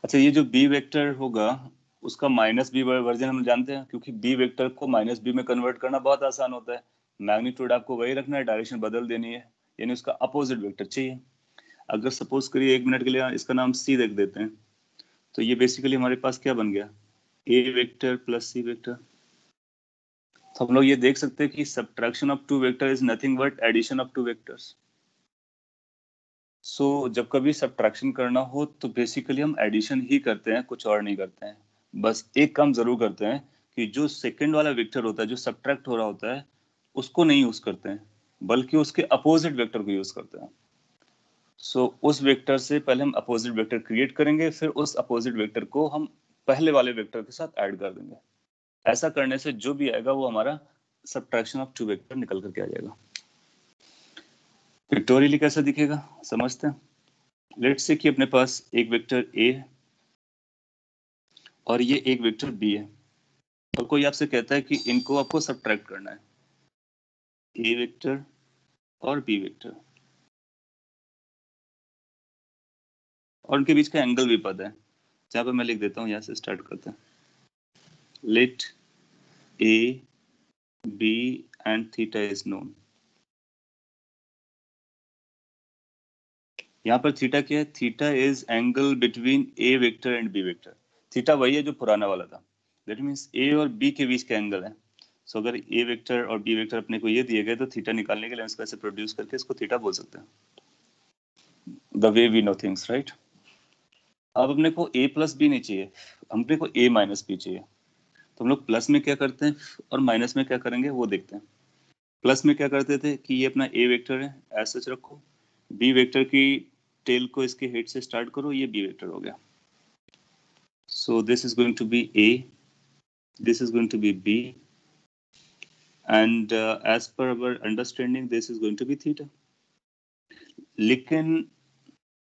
अच्छा ये जो बी वेक्टर होगा, उसका माइनस बी वर्जन हम जानते हैं, क्योंकि बी वेक्टर को माइनस बी में कन्वर्ट करना बहुत आसान होता है। मैग्नीट्यूड आपको वही रखना है डायरेक्शन बदल देनी है। यानी उसका अपोजिट वेक्टर चाहिए। अगर सपोज़ करिए, एक मिनट के लिए इसका नाम सी देख देते हैं। तो ये बेसिकली हमारे पास क्या बन गया? A vector plus C vector तो हम लोग ये देख सकते हैं कि subtraction of two vector is nothing but addition of two vectors so जब कभी सब्ट्रैक्शन करना हो तो बेसिकली हम एडिशन ही करते हैं कुछ और नहीं करते हैं। बस एक काम ज़रूर करते हैं कि जो सेकंड वाला वेक्टर होता है जो सब्ट्रैक्ट हो रहा होता है उसको नहीं यूज़ करते हैं बल्कि उसके अपोजिट वेक्टर को यूज़ करते हैं। सो so, उस वेक्टर से पहले हम अपोजिट वेक्टर क्रिएट करेंगे फिर उस अपोजिट वेक्टर को हम पहले वाले वेक्टर के साथ ऐड कर देंगे। ऐसा करने से जो भी आएगा वो हमारा सब्ट्रैक्शन ऑफ़ टू वेक्टर निकल करके आ जाएगा। पिक्टोरियली कैसा दिखेगा? समझते हैं। लेट्स से कि अपने पास एक वेक्टर ए है और ये एक वेक्टर बी है। और कोई आपसे कहता है कि इनको आपको सब्ट्रैक्ट करना है। ए वेक्टर और बी वेक्टर और उनके बीच का एंगल भी पता है। जहाँ पर मैं लिख देता हूँ, यहाँ से स्टार्ट करते हैं। Let A B and theta is known यहाँ पर थीटा क्या है? Theta is angle between A vector and B vector theta वही है जो पुराना वाला था। दैट मीन्स ए और बी के बीच का एंगल है। सो so, अगर ए वेक्टर और बी वेक्टर अपने को ये दिए गए तो थीटा निकालने के लिए इसको ऐसे प्रोड्यूस करके इसको थीटा बोल सकते हैं। The way we know things right अब अपने को ए प्लस बी नहीं चाहिए। अपने को ए माइनस बी चाहिए। तो हम लोग प्लस में क्या करते हैं और माइनस में क्या करेंगे वो देखते हैं। प्लस में क्या करते थे कि ये अपना ए वेक्टर है ऐसा रखो। बी वेक्टर की टेल को इसके हेड से स्टार्ट करो, ये बी वेक्टर हो गया। So this is going to be A this is going to be B and as per our understanding this is going to be theta लेकिन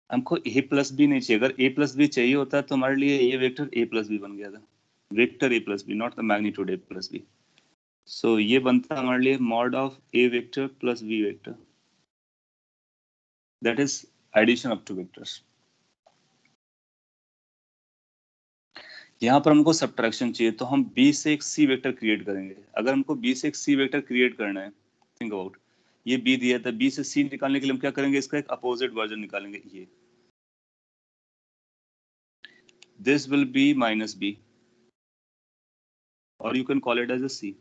हमको ए प्लस बी नहीं चाहिए। अगर ए प्लस बी चाहिए होता तो हमारे लिए ये वेक्टर ए प्लस बी बन गया था। Vector A plus B not the magnitude A plus B so ये बनता हमारे लिए mod of A vector plus B vector that is addition of two vectors यहाँ पर हमको सब्ट्रैक्शन चाहिए तो हम बी से एक सी वेक्टर क्रिएट करेंगे। अगर हमको बी से एक सी वेक्टर क्रिएट करना है थिंक अबाउट ये बी दिया था बी से सी निकालने के लिए हम क्या करेंगे? इसका एक अपोजिट वर्जन निकालेंगे, ये। This will be minus B और you can call it as a C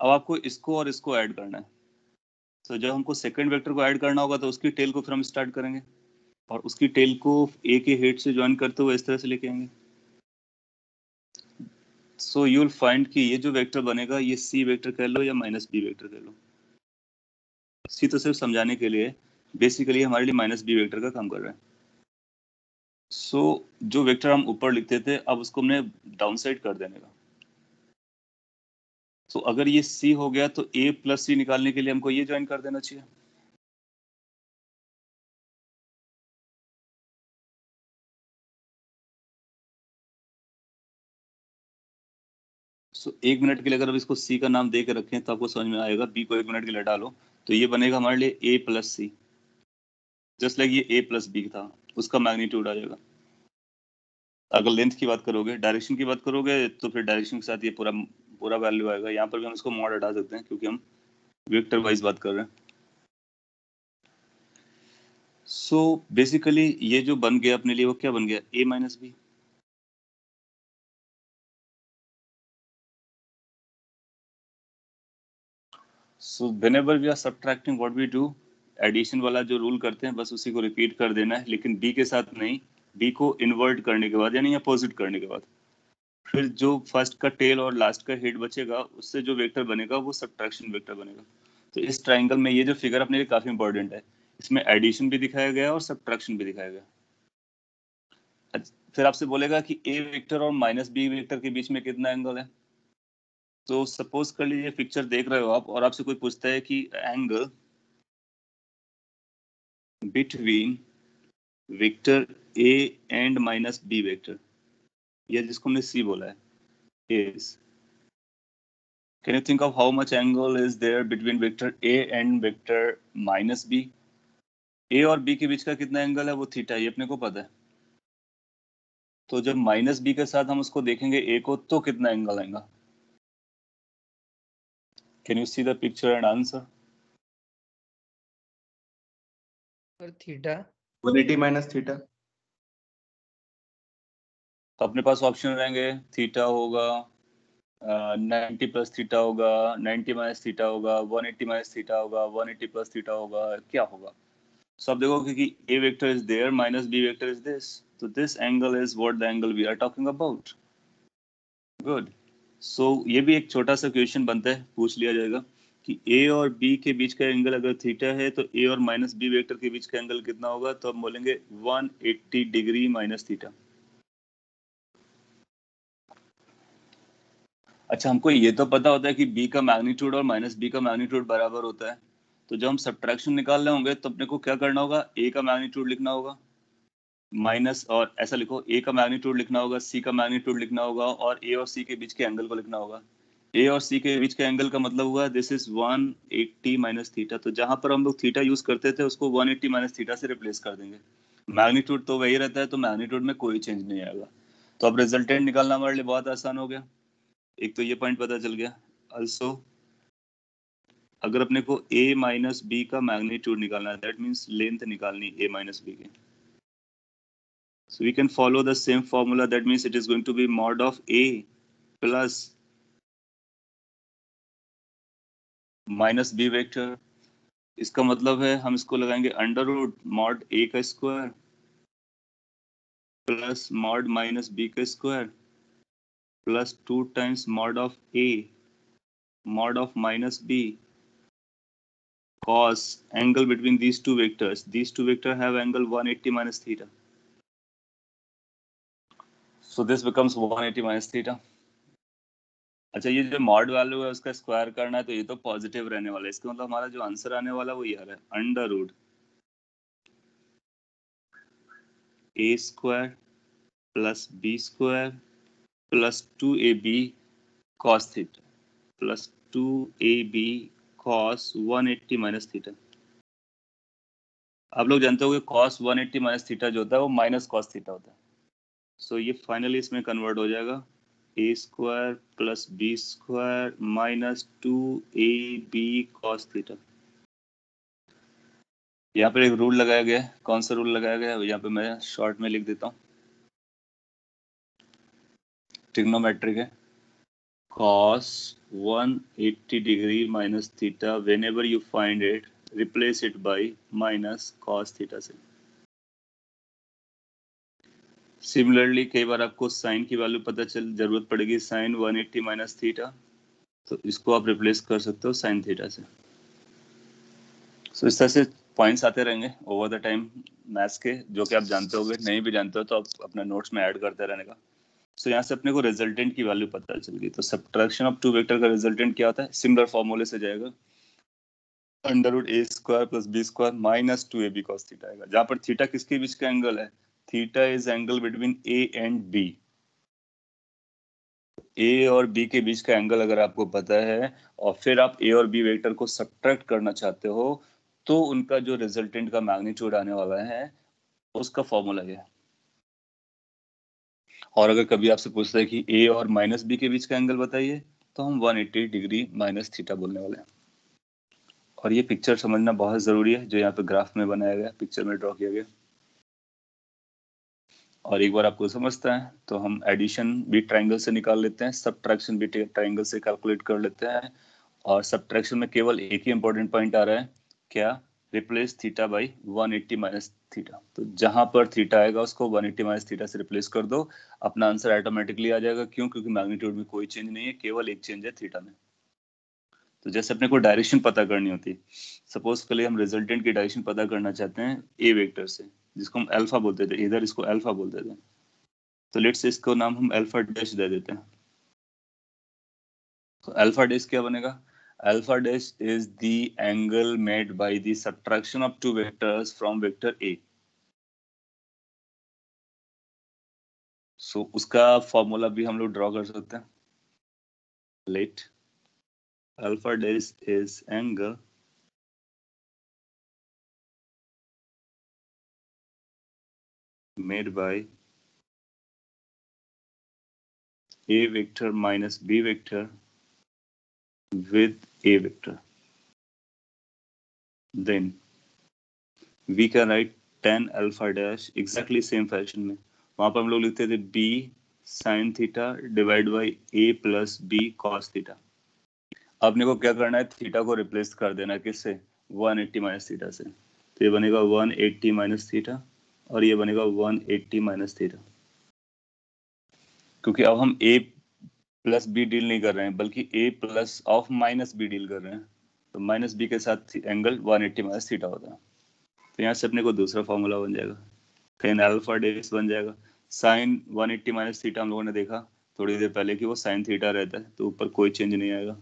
अब आपको इसको और इसको ऐड करना है। तो so, जब हमको सेकंड वेक्टर को ऐड करना होगा तो उसकी टेल को फिर हम स्टार्ट करेंगे। और उसकी टेल को ए के हेड से ज्वाइन करते हुए इस तरह से लेके आएँगे सो यू विल फाइंड कि ये जो वेक्टर बनेगा ये सी वेक्टर कह लो या माइनस बी वेक्टर कह लो। सी तो सिर्फ़ समझाने के लिए बेसिकली हमारे लिए माइनस बी वेक्टर का काम कर रहा है। सो so, जो वेक्टर हम ऊपर लिखते थे अब उसको हमने डाउन साइड कर देने का। So, अगर ये सी हो गया तो ए प्लस सी निकालने के लिए हमको ये ज्वाइन कर देना चाहिए। सो so, एक मिनट के लिए अगर अब इसको सी का नाम दे के रखें तो आपको समझ में आएगा बी को एक मिनट के लिए डालो तो ये बनेगा हमारे लिए A plus C just like ये ए प्लस बी था उसका मैग्नीट्यूड आ जाएगा। अगर लेंथ की बात करोगे डायरेक्शन की बात करोगे तो फिर डायरेक्शन के साथ ये पूरा पूरा वैल्यू आएगा। यहाँ पर भी हम इसको मॉड हटा सकते हैं क्योंकि हम वेक्टर वाइज बात कर रहे हैं। सो so, बेसिकली ये जो बन गया अपने लिए वो क्या बन गया? A minus B so whenever we are subtracting what we do? Addition वाला जो रूल करते हैं बस उसी को रिपीट कर देना है लेकिन बी के साथ नहीं। बी को इन्वर्ट करने के बाद यानी अपोजिट करने के बाद। फिर जो फ़र्स्ट का टेल और लास्ट का हेड बचेगा, उससे जो वेक्टर बनेगा, वो सब्ट्रैक्शन वेक्टर बनेगा। तो इस ट्राइंगल में ये जो फिगर अपने लिए काफ़ी इंपॉर्टेंट है। इसमें एडिशन भी दिखाया गया और सब्ट्रैक्शन भी दिखाया गया। फिर आपसे बोलेगा कि ए वेक्टर और माइनस बी वेक्टर के बीच में कितना एंगल है? तो सपोज़ कर लीजिए पिक्चर देख रहे हो आप और आपसे कोई पूछता है कि angle between vector A and minus B vector या जिसको हमने सी बोला है। Is can you think of how much angle is there between vector A and vector minus B A और बी के बीच का कितना एंगल है वो थीटा ये अपने को पता है। तो जब माइनस बी के साथ हम उसको देखेंगे ए को तो कितना एंगल आएगा? Can you see the picture and answer theta 180 minus theta तो अपने पास ऑप्शन रहेंगे थीटा होगा नाइन्टी प्लस थीटा होगा नाइन्टी माइनस थीटा होगा वन एट्टी माइनस थीटा होगा वन एट्टी प्लस थीटा होगा, क्या होगा? सो आप देखोगे कि A vector is there minus B vector is this तो this angle is what the angle we are talking about good so ये भी एक छोटा सा क्वेश्चन बनता है, पूछ लिया जाएगा कि ए और बी के बीच का एंगल अगर थीटा है तो ए और माइनस बी वेक्टर के बीच का एंगल कितना होगा? तो हम बोलेंगे 180 डिग्री माइनस थीटा अच्छा हमको ये तो पता होता है कि बी का मैग्नीट्यूड और माइनस बी का मैग्नीट्यूड बराबर होता है। तो जब हम सब्ट्रैक्शन निकाल रहे होंगे तो अपने को क्या करना होगा? ए का मैग्नीट्यूड लिखना होगा। माइनस और ऐसा लिखो ए का मैग्नीट्यूड लिखना होगा सी का मैग्नीट्यूड लिखना होगा और ए और सी के बीच के एंगल को लिखना होगा। ए और सी के बीच के एंगल का मतलब हुआ दिस इज़ 180 माइनस थीटा तो जहाँ पर हम लोग थीटा यूज़ करते थे, उसको 180 माइनस थीटा से रिप्लेस कर देंगे। मैग्नीट्यूड तो वही रहता है तो मैग्नीट्यूड में कोई चेंज नहीं आएगा। तो अब रिजल्टेंट निकालना हमारे लिए बहुत आसान हो गया। एक तो ये पॉइंट पता चल गया। अल्सो अगर अपने को a माइनस बी का मैग्नीट्यूड निकालना है दैट मीन्स लेंथ निकालनी a माइनस बी की। So we can follow the same formula, that means it is going to be mod of a plus minus B vector इसका मतलब है हम इसको लगाएँगे अंडर रूट मॉड ए का square plus mod minus B का square plus two times mod of A mod of minus B cos angle between these two vectors. These two vector have angle 180 minus theta. So this becomes 180 minus theta. अच्छा ये जो मॉड वैल्यू है, उसका स्क्वायर करना है तो ये तो पॉजिटिव रहने वाला है। इसका मतलब हमारा जो आंसर आने वाला वो यार है। Under root A square plus B square plus two A B cos theta plus two A B cos 180 minus theta आप लोग जानते हो कि कॉस 180 माइनस थीटा जो होता है वो माइनस कॉस थीटा होता है। सो so, ये फाइनली इसमें कन्वर्ट हो जाएगा। A square plus B square minus two A B cos theta यहाँ पर एक रूल लगाया गया है। कौन सा रूल लगाया गया है? यहाँ पे मैं शॉर्ट में लिख देता हूँ। ट्रिग्नोमेट्रिक है। Cos 180 degree minus theta whenever you find it replace it by minus cos theta से। सिमिलरली कई बार आपको साइन की वैल्यू पता चल ज़रूरत पड़ेगी साइन 180 माइनस थीटा तो इसको आप रिप्लेस कर सकते हो साइन थीटा से। सो so, इस तरह से पॉइंट्स आते रहेंगे ओवर द टाइम मैथ्स के जो कि आप जानते होगे नहीं भी जानते हो तो आप अपने नोट्स में ऐड करते रहने का। सो so, यहाँ से अपने को रिजल्टेंट की वैल्यू पता चल गई। तो सब्ट्रैक्शन ऑफ़ टू वेक्टर का रिजल्टेंट क्या होता है? सिमिलर फॉर्मूले से जाएगा। Under root A square plus B square minus two A B cos theta आएगा। जहाँ पर थीटा किसके बीच का एंगल है? Theta is angle between A and B A और बी के बीच का एंगल अगर आपको पता है और फिर आप ए और बी वेक्टर को सब्ट्रैक्ट करना चाहते हो तो उनका जो रिजल्टेंट का मैग्नीट्यूड आने वाला है उसका फॉर्मूला है। और अगर कभी आपसे पूछता है कि ए और माइनस बी के बीच का एंगल बताइए तो हम 180 डिग्री माइनस थीटा बोलने वाले हैं। और ये पिक्चर समझना बहुत ज़रूरी है, जो यहाँ पे ग्राफ में बनाया गया पिक्चर में ड्रॉ किया गया। और एक बार आपको समझता है तो हम एडिशन भी ट्राइंगल से निकाल लेते हैं सब भी ट्राइंगल से कैलकुलेट कर लेते हैं। और सब में केवल एक ही इंपॉर्टेंट पॉइंट आ रहा है, क्या? Replace theta by 180 minus theta. तो जहाँ पर थीटा आएगा, उसको 180 एट्टी माइनस थीटा से रिप्लेस कर दो। अपना आंसर ऑटोमेटिकली आ जाएगा। क्यों? क्योंकि मैग्नीट्यूड में कोई चेंज नहीं है, केवल एक चेंज है थीटा में। तो जैसे अपने को डायरेक्शन पता करनी होती है। सपोज़ लिए हम रिजल्टेंट की डायरेक्शन पता करना चाहते हैं ए वेक्टर से, जिसको हम अल्फ़ा बोलते थे। इधर इसको अल्फ़ा बोलते थे। तो लेट्स इसको नाम हम अल्फ़ा डैश दे देते हैं। तो अल्फ़ा डैश क्या बनेगा? alpha dash is the angle made by the subtraction of two vectors from vector A so उसका फॉर्मूला भी हम लोग ड्रॉ कर सकते हैं let alpha dash is angle made by a vector minus b vector With a vector. Then we can write 10 alpha dash, exactly same fashion में. वहाँ पर हम लोग लिखते थे b sin theta divide by a plus b cos theta अपने को क्या करना है? थीटा को रिप्लेस कर देना किससे? 180 एट्टी माइनस थीटा से. तो ये बनेगा 180 एट्टी माइनस थीटा और ये बनेगा 180 एट्टी माइनस थीटा क्योंकि अब हम a प्लस बी डील नहीं कर रहे हैं, बल्कि A plus of minus B deal कर रहे हैं। तो माइनस बी के साथ एंगल 180 एट्टी माइनस थीटा होता है। तो यहाँ से अपने को दूसरा फॉर्मूला बन जाएगा। कहीं अल्फ़ा डेस बन जाएगा। साइन 180 एट्टी माइनस थीटा हम लोगों ने देखा थोड़ी देर पहले कि वो साइन थीटा रहता है तो ऊपर कोई चेंज नहीं आएगा।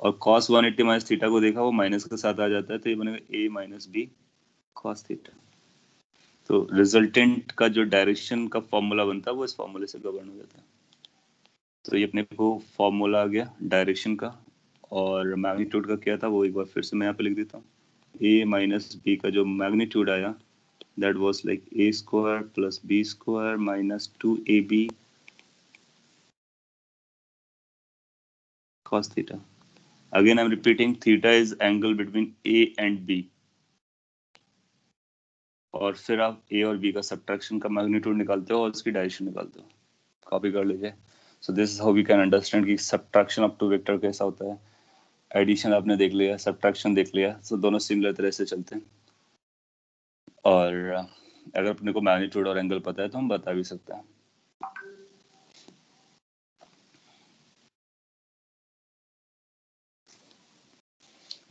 और cos one eighty minus theta को देखा, वो माइनस के साथ आ जाता है तो ये बनेगा A minus B cos theta तो रिजल्टेंट का जो डायरेक्शन का फॉर्मूला बनता है, वो इस फॉर्मूले से गवर्न हो जाता है। तो ये अपने को फॉर्मूला आ गया डायरेक्शन का, और मैग्नीट्यूड का क्या था, वो एक बार फिर से मैं यहाँ पे लिख देता हूँ। ए माइनस बी का जो मैग्नीट्यूड आया that was like A square plus B square minus two A B cos theta. Again, i'm repeating, theta is angle between a and b. और फिर आप ए और बी का सब्ट्रैक्शन का मैग्नीट्यूड निकालते हो और उसकी डायरेक्शन निकालते हो। कॉपी कर लीजिए। So this how we can understand कि सब्ट्रैक्शन ऑफ़ टू वेक्टर कैसा होता है। एडिशन आपने देख लिया सब्ट्रैक्शन देख लिया सो so दोनों सिमिलर तरह से चलते हैं। और अगर अपने को मैग्नीट्यूड और एंगल पता है तो हम बता भी सकते हैं।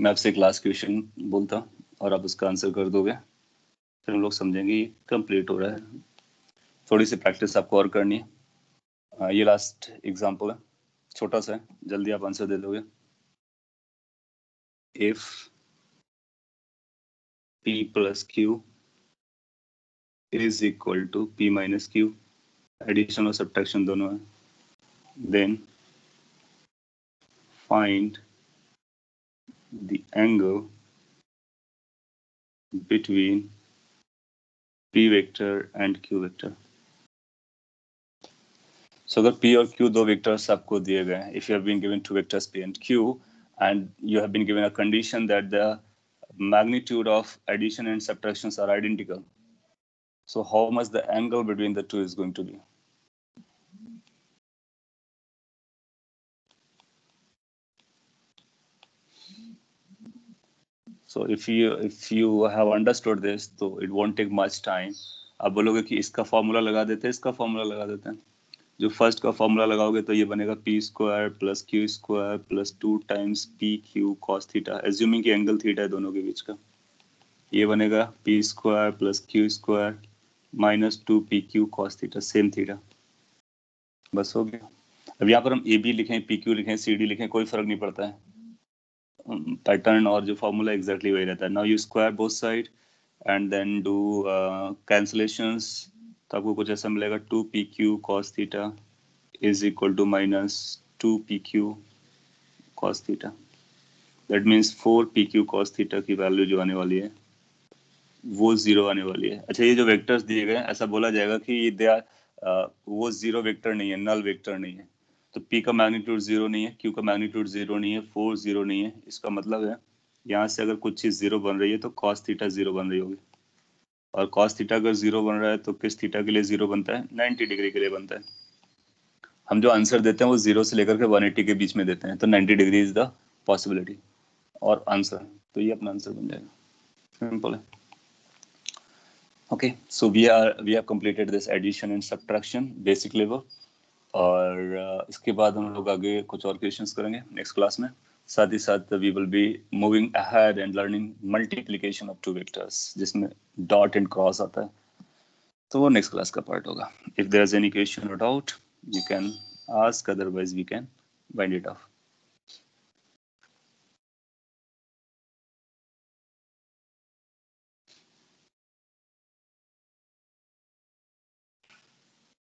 मैं आपसे एक लास्ट क्वेश्चन बोलता हूँ, और आप उसका आंसर कर दोगे। फिर हम लोग समझेंगे कंप्लीट हो रहा है। थोड़ी सी प्रैक्टिस आपको और करनी है। ये लास्ट एग्जांपल है। छोटा सा है, जल्दी आप आंसर दे दोगे। If p plus Q is equal to p minus Q addition और सब्ट्रैक्शन दोनों है। Then find the angle between p vector and q vector So अगर P और Q दो वेक्टर्स आपको दिए गए हैं if you have been given two vectors P and Q and you have been given a condition that the magnitude of addition and subtractions are identical. So how much the angle between the two is going to be? So if you if you have understood this, so it won't take much time. आप बोलोगे कि इसका फॉर्मूला लगा देते हैं इसका फॉर्मूला लगा देते हैं जो फ़र्स्ट का फॉर्मूला लगाओगे तो ये बनेगा P square plus Q square plus two times P Q cos theta assuming कि एंगल थीटा है दोनों के बीच का। ये बनेगा P square plus Q square minus two P Q cos theta same theta बस हो गया। अब यहाँ पर हम ए बी लिखें पी क्यू लिखें सी डी लिखें, कोई फ़र्क नहीं पड़ता है। पैटर्न और जो फॉर्मूला एग्जैक्टली वही रहता है। Now you square both side and then do cancellations आपको कुछ ऐसा मिलेगा, two P Q cos theta is equal to minus two P Q cos theta. That means four P Q cos theta की वैल्यू जो आने वाली है, वो ज़ीरो आने वाली है। अच्छा ये जो वेक्टर्स दिए गए ऐसा बोला जाएगा कि ये दे आर वो ज़ीरो वेक्टर नहीं है नल वेक्टर नहीं है। तो पी का मैग्नीट्यूड ज़ीरो नहीं है क्यू का मैग्नीट्यूड ज़ीरो नहीं है फोर ज़ीरो नहीं है। इसका मतलब है, यहाँ से अगर कुछ चीज़ ज़ीरो बन रही है तो कॉस थीटा ज़ीरो बन रही होगी। और कॉस थीटा अगर ज़ीरो बन रहा है तो किस थीटा के लिए ज़ीरो बनता है? 90 डिग्री के लिए बनता है। हम जो आंसर देते हैं वो ज़ीरो से लेकर के 180 के बीच में देते हैं तो 90 डिग्री इज़ द पॉसिबिलिटी और आंसर तो ये अपना आंसर बन जाएगा। सिंपल है। Okay so we are we have completed this addition and subtraction basic level और uh, इसके बाद हम लोग आगे कुछ और क्वेश्चंस करेंगे नेक्स्ट क्लास में। साथ ही साथ we will be moving ahead and learning multiplication of two vectors जिसमें डॉट एंड क्रॉस आता है। तो वो नेक्स्ट क्लास का पार्ट होगा। If there is any question और doubt you can ask otherwise we can wind it off